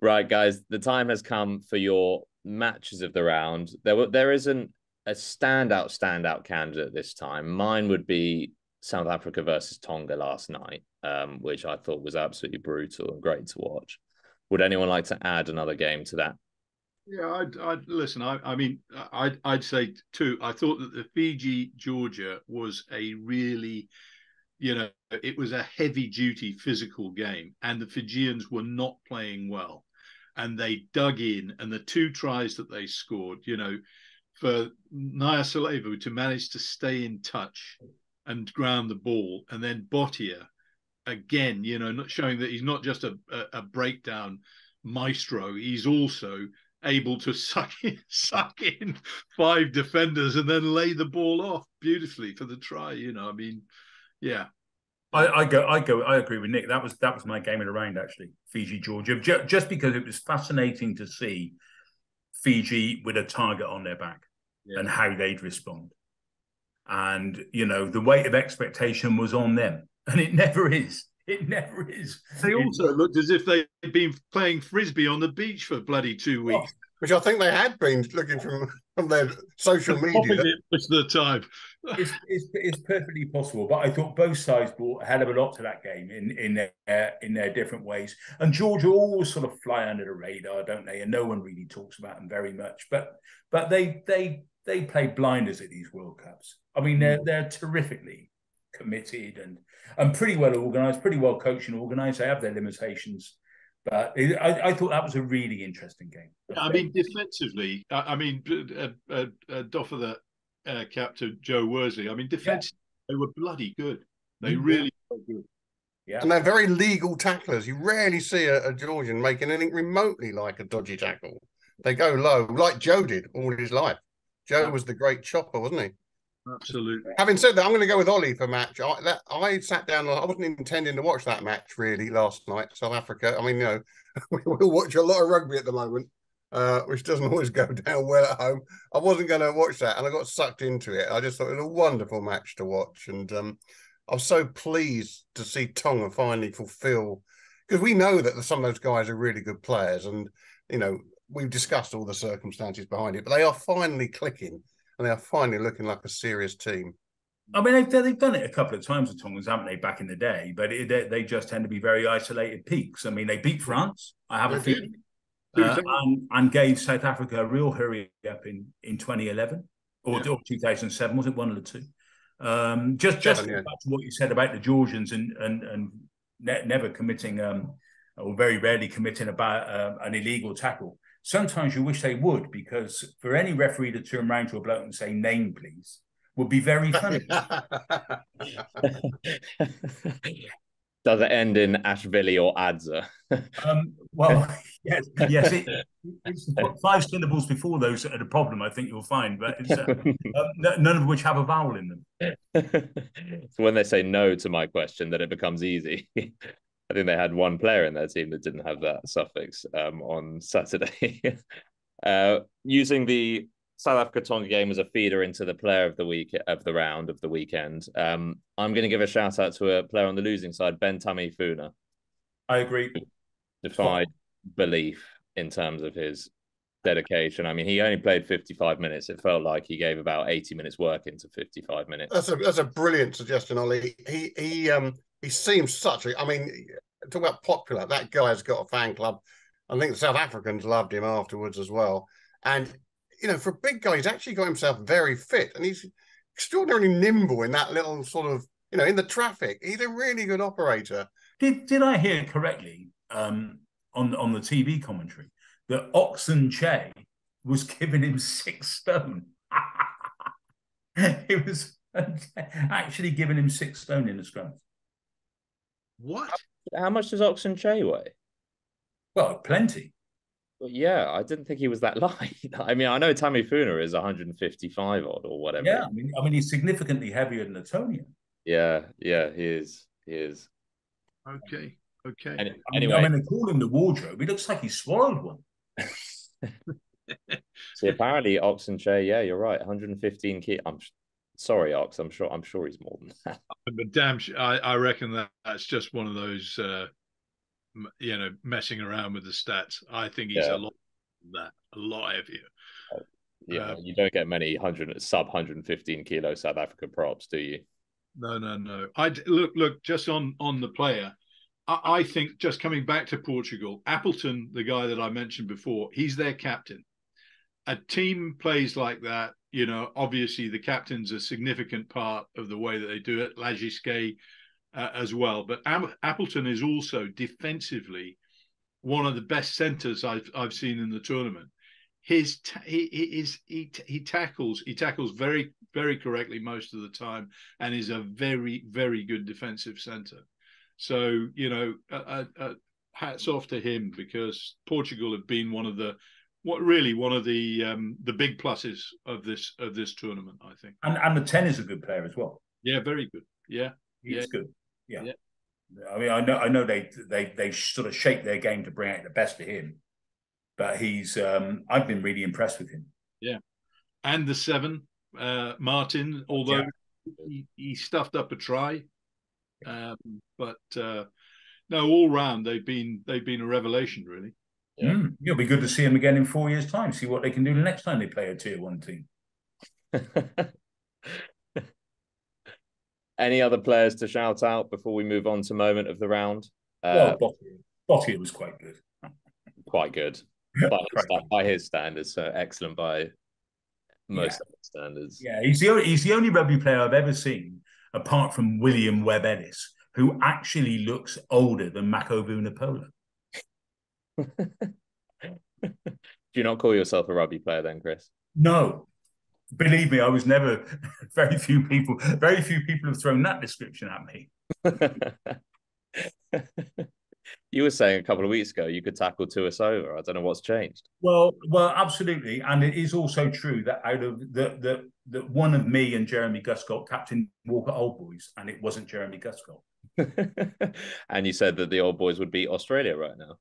right, guys, the time has come for your matches of the round. There, there isn't a standout, standout candidate this time. Mine would be South Africa versus Tonga last night, um, which I thought was absolutely brutal and great to watch. Would anyone like to add another game to that? Yeah, I'd, I'd listen. I, I mean, I'd, I'd say too. I thought that the Fiji Georgia was a really you know, it was a heavy duty physical game, and the Fijians were not playing well. And they dug in, and the two tries that they scored, you know, for Nayacalevu to manage to stay in touch and ground the ball, and then Botia again, you know, not showing that he's not just a, a, a breakdown maestro, he's also able to [LAUGHS] suck in, suck in five defenders and then lay the ball off beautifully for the try. You know, I mean, yeah. I, I, go, I go, I agree with Nick. That was that was my game of the round actually. Fiji Georgia, just, just because it was fascinating to see Fiji with a target on their back yeah. and how they'd respond. And you know, the weight of expectation was on them, [LAUGHS] and it never is. It never is. They also it, looked as if they'd been playing frisbee on the beach for bloody two oh. weeks. Which I think they had been looking from, from their social media. Most of the time. it's, it's, it's perfectly possible, but I thought both sides brought a hell of a lot to that game in in their in their different ways. And Georgia always sort of fly under the radar, don't they? And no one really talks about them very much. But but they they they play blinders at these World Cups. I mean, they're they're terrifically committed and and pretty well organised, pretty well coached and organised. They have their limitations, but it, I, I, thought that was a really interesting game. I mean, defensively, I, I mean, uh, uh, uh, Doffer the uh, captain Joe Worsley. I mean, defensively, yeah. they were bloody good. They mm-hmm. really were good. Yeah. And they're very legal tacklers. You rarely see a, a, Georgian making anything remotely like a dodgy tackle. They go low, like Joe did all his life. Joe was the great chopper, wasn't he? Absolutely. Having said that, I'm going to go with Ollie for match. I, that, I sat down. I wasn't intending to watch that match really last night. South Africa. I mean, you know, [LAUGHS] we will watch a lot of rugby at the moment, uh, which doesn't [LAUGHS] always go down well at home. I wasn't going to watch that, and I got sucked into it. I just thought it was a wonderful match to watch, and um, I was so pleased to see Tonga finally fulfil because we know that some of those guys are really good players, and you know we've discussed all the circumstances behind it, but they are finally clicking and they are finally looking like a serious team. I mean, they've, they've done it a couple of times with Tongans, haven't they, back in the day? But it, they, they, just tend to be very isolated peaks. I mean, they beat France, I have a feeling, uh, and, and, gave South Africa a real hurry up in, in 2011 or, yeah. or 2007, was it one of the two? Um, just just Seven, yeah. back to what you said about the Georgians and and, and ne- never committing um, or very rarely committing about uh, an illegal tackle sometimes you wish they would, because for any referee to turn around to a bloke and say, name, please, would be very funny. [LAUGHS] Does it end in Ashvili or Adza? um, well, [LAUGHS] yes, yes. It, it's five syllables before those that are the problem. I think you'll find, but uh, uh, none of which have a vowel in them. [LAUGHS] so when they say no to my question, then it becomes easy. I think they had one player in their team that didn't have that suffix um, on Saturday. [LAUGHS] uh, using the South Africa Tonga game as a feeder into the player of the week of the round of the weekend, um, I'm going to give a shout out to a player on the losing side, Ben Tameifuna. I agree. Defied belief in terms of his dedication. I mean, he only played 55 minutes. It felt like he gave about 80 minutes work into 55 minutes. That's a that's a brilliant suggestion, Ollie. He he um he seems such a. I mean, talk about popular. That guy's got a fan club. I think the South Africans loved him afterwards as well. And you know, for a big guy, he's actually got himself very fit, and he's extraordinarily nimble in that little sort of you know in the traffic. He's a really good operator. Did did I hear correctly um, on on the TV commentary that Ox Nché was giving him six stone? [LAUGHS] he was [LAUGHS] actually giving him six stone in the scrums. What? How much does Ox Nché weigh? Well, plenty. Well, yeah, I didn't think he was that [LAUGHS] light. I mean, I know Tameifuna is 155 odd or whatever. Yeah, I mean, I mean, he's significantly heavier than Antonio. Yeah, yeah, he is. He is. Okay, okay. Any, anyway, I mean, according to call him the wardrobe, he looks like he swallowed one. [LAUGHS] See, apparently Ox Nché, yeah, you're right, 115 key. I'm Sorry, Ox. I'm sure. I'm sure he's more than that. [LAUGHS] But damn, I, I reckon that that's just one of those, uh, you know, messing around with the stats. I think he's yeah. a lot that, a lot heavier. Uh, yeah, uh, you don't get many hundred sub 115 kilo South African props, do you? No, no, no. I look, look, just on on the player. I, I think just coming back to Portugal, Appleton, the guy that I mentioned before, he's their captain. A team plays like that you know, obviously the captain's a significant part of the way that they do it. Lagisquet uh, as well, but Am- Appleton is also defensively one of the best centers I've I've seen in the tournament. His he, is he, he tackles he tackles very very correctly most of the time, and is a very very good defensive center. So you know, uh, uh, hats off to him because Portugal have been one of the what really one of the um, the big pluses of this of this tournament, I think. And and the ten is a good player as well. Yeah, very good. Yeah, he's yeah. good. Yeah. yeah. I mean, I know, I know they they they sort of shape their game to bring out the best of him, but he's. um I've been really impressed with him. Yeah, and the seven, uh Martin, although yeah. he, he stuffed up a try, um, but uh no, all round they've been they've been a revelation, really. Yeah. Mm, it'll be good to see them again in four years' time. See what they can do the next time they play a tier one team. [LAUGHS] Any other players to shout out before we move on to moment of the round? Uh, well, Botia was quite good. Quite good by, his, by his standards. So excellent by most yeah. standards. Yeah, he's the only, he's the only rugby player I've ever seen, apart from William Webb Ellis, who actually looks older than Mako Vunipola. [LAUGHS] Do you not call yourself a rugby player then, Chris? No. Believe me, I was never. [LAUGHS] Very few people. Very few people have thrown that description at me. [LAUGHS] you were saying a couple of weeks ago you could tackle two us over. I don't know what's changed. Well, well, absolutely, and it is also true that out of the the that one of me and Jeremy Guscott captain Walker Old Boys, and it wasn't Jeremy Guscott. and you said that the Old Boys would beat Australia right now.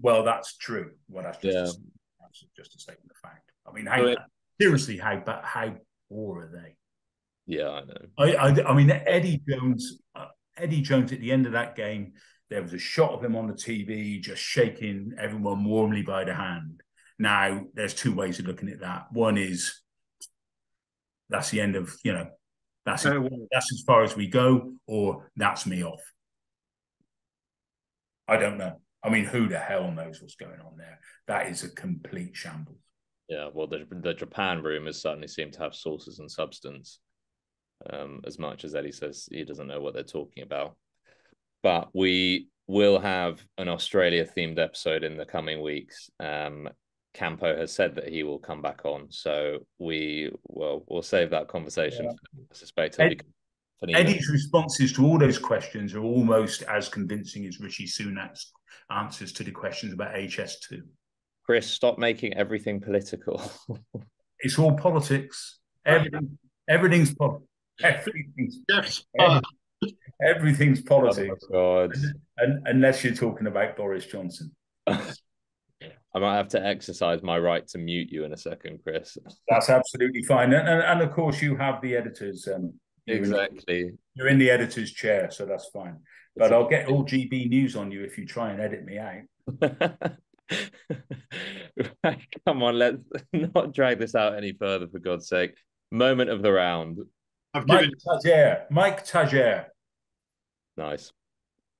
Well, that's true. Well, that's just, yeah. a, that's just a statement of fact. I mean, how, seriously, how how poor are they? Yeah, I know. I I, I mean, Eddie Jones. Uh, Eddie Jones at the end of that game, there was a shot of him on the TV just shaking everyone warmly by the hand. Now, there's two ways of looking at that. One is that's the end of you know that's oh, that's as far as we go, or that's me off. I don't know. I mean, who the hell knows what's going on there? That is a complete shambles. Yeah, well, the the Japan rumors certainly seem to have sources and substance. Um, as much as Eddie says he doesn't know what they're talking about, but we will have an Australia themed episode in the coming weeks. Um, Campo has said that he will come back on, so we well we'll save that conversation. Yeah. I suspect Ed, Eddie's responses to all those questions are almost as convincing as Rishi Sunak's answers to the questions about HS2. Chris, stop making everything political. [LAUGHS] it's all politics. Everything, everything's politics. Everything's, yes. everything's politics. Oh, and, unless you're talking about Boris Johnson. [LAUGHS] I might have to exercise my right to mute you in a second, Chris. That's absolutely fine. And, and, and of course, you have the editors. Um, exactly. You're in, the editor's chair, so that's fine. But I'll get all GB news on you if you try and edit me out. [LAUGHS] Come on, let's [LAUGHS] not drag this out any further, for God's sake. Moment of the round. I've Mike given... Tadjer. Mike Tadjer. Nice.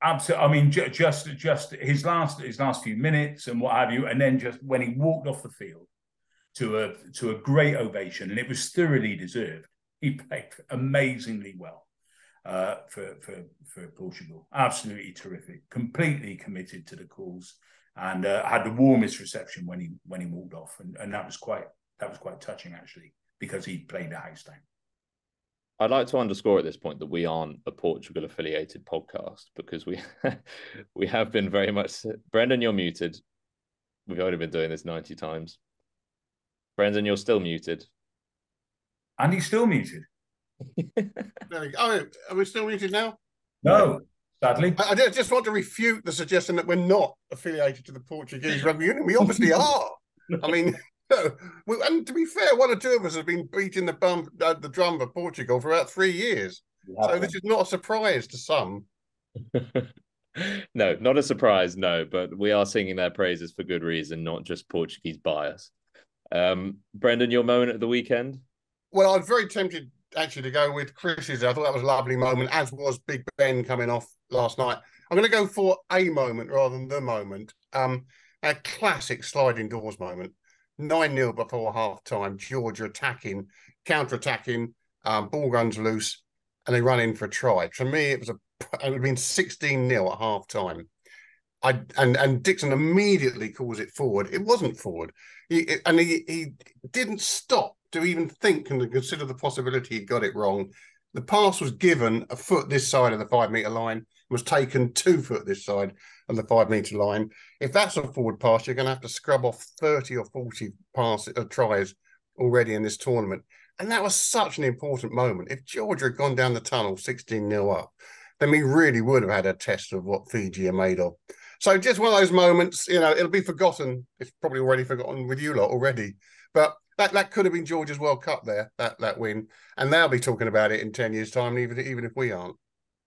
Absolutely. I mean, just just his last his last few minutes and what have you, and then just when he walked off the field to a to a great ovation, and it was thoroughly deserved. He played amazingly well uh, for for for Portugal. Absolutely terrific. Completely committed to the cause, and uh, had the warmest reception when he when he walked off, and, and that was quite that was quite touching actually because he played a house down. I'd like to underscore at this point that we aren't a Portugal affiliated podcast because we [LAUGHS] we have been very much Brendan, you're muted. We've already been doing this 90 times. Brendan, you're still muted. And he's still muted. [LAUGHS] oh, are we still muted now? No, sadly. I, I, just want to refute the suggestion that we're not affiliated to the Portuguese [LAUGHS] rugby union. We obviously [LAUGHS] are. I mean, and to be fair, one or two of us have been beating the bum, uh, the drum for Portugal for about three years. So this is not a surprise to some. no, not a surprise, no, but we are singing their praises for good reason, not just Portuguese bias. Um, Brendan, your moment of the weekend? Well, I'm very tempted actually to go with Chris's. I thought that was a lovely moment, as was Big Ben coming off last night. I'm going to go for a moment rather than the moment. Um, a classic sliding doors moment. 9 0 before half time. Georgia attacking, counter attacking, um, ball runs loose, and they run in for a try. For me, it was a it would have been 16 0 at half time. I and and Dickson immediately calls it forward. It wasn't forward. He, and he, he didn't stop to even think and consider the possibility he got it wrong. The pass was given a foot this side of the five meter line, was taken two foot this side of the five metre line. If that's a forward pass, you're going to have to scrub off 30 or 40 passes uh, tries already in this tournament. And that was such an important moment. If Georgia had gone down the tunnel 16 0 up, then we really would have had a test of what Fiji are made of. So just one of those moments, you know, it'll be forgotten. It's probably already forgotten with you lot already. But that, that could have been Georgia's World Cup there, that that win. And they'll be talking about it in 10 years' time, even, even if we aren't.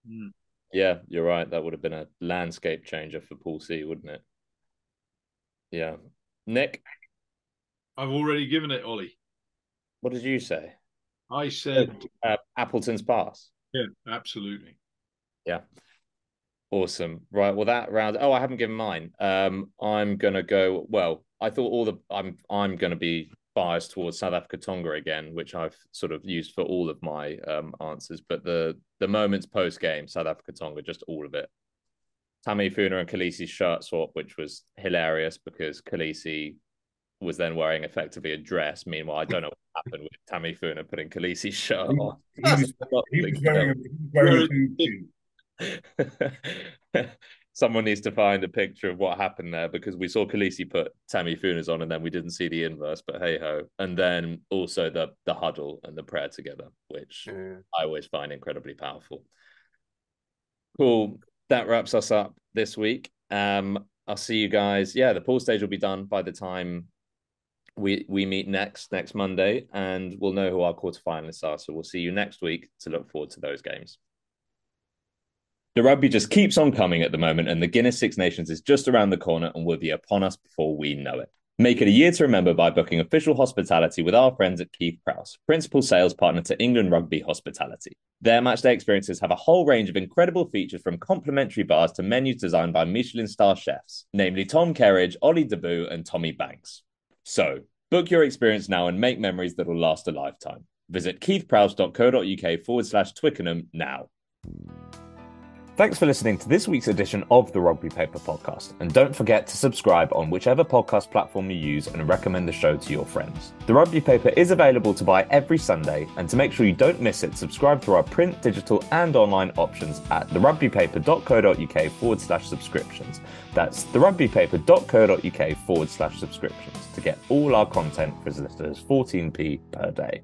Mm. Yeah, you're right. That would have been a landscape changer for Pool C, wouldn't it? Yeah. Nick? I've already given it, Ollie. What did you say? I said uh, Appleton's pass. Yeah, absolutely. Yeah. Awesome. Right. Well, that round. Oh, I haven't given mine. Um, I'm gonna go. Well, I thought all the. I'm. I'm gonna be biased towards South Africa Tonga again, which I've sort of used for all of my um, answers. But the the moments post game, South Africa Tonga, just all of it. Tameifuna and Kolisi's shirt swap, which was hilarious because Kolisi was then wearing effectively a dress. Meanwhile, I don't know what [LAUGHS] happened with Tameifuna putting Kolisi's shirt on. He was, he was wearing, a, wearing [LAUGHS] a [LAUGHS] Someone needs to find a picture of what happened there because we saw Kolisi put Tameifuna's on and then we didn't see the inverse, but hey ho. And then also the the huddle and the prayer together, which yeah. I always find incredibly powerful. Cool. That wraps us up this week. Um, I'll see you guys. Yeah, the pool stage will be done by the time we we meet next next Monday, and we'll know who our quarterfinalists are. So we'll see you next week to look forward to those games. The rugby just keeps on coming at the moment, and the Guinness Six Nations is just around the corner and will be upon us before we know it. Make it a year to remember by booking official hospitality with our friends at Keith Prowse, principal sales partner to England Rugby Hospitality. Their matchday experiences have a whole range of incredible features from complimentary bars to menus designed by Michelin star chefs, namely Tom Kerridge, Ollie Dabbous, and Tommy Banks. So, book your experience now and make memories that will last a lifetime. Visit keithprowse.co.uk forward slash Twickenham now. Thanks for listening to this week's edition of the Rugby Paper Podcast. And don't forget to subscribe on whichever podcast platform you use and recommend the show to your friends. The Rugby Paper is available to buy every Sunday, and to make sure you don't miss it, subscribe to our print, digital, and online options at therugbypaper.co.uk forward slash subscriptions. That's therugbypaper.co.uk forward slash subscriptions to get all our content for as little as 14p per day.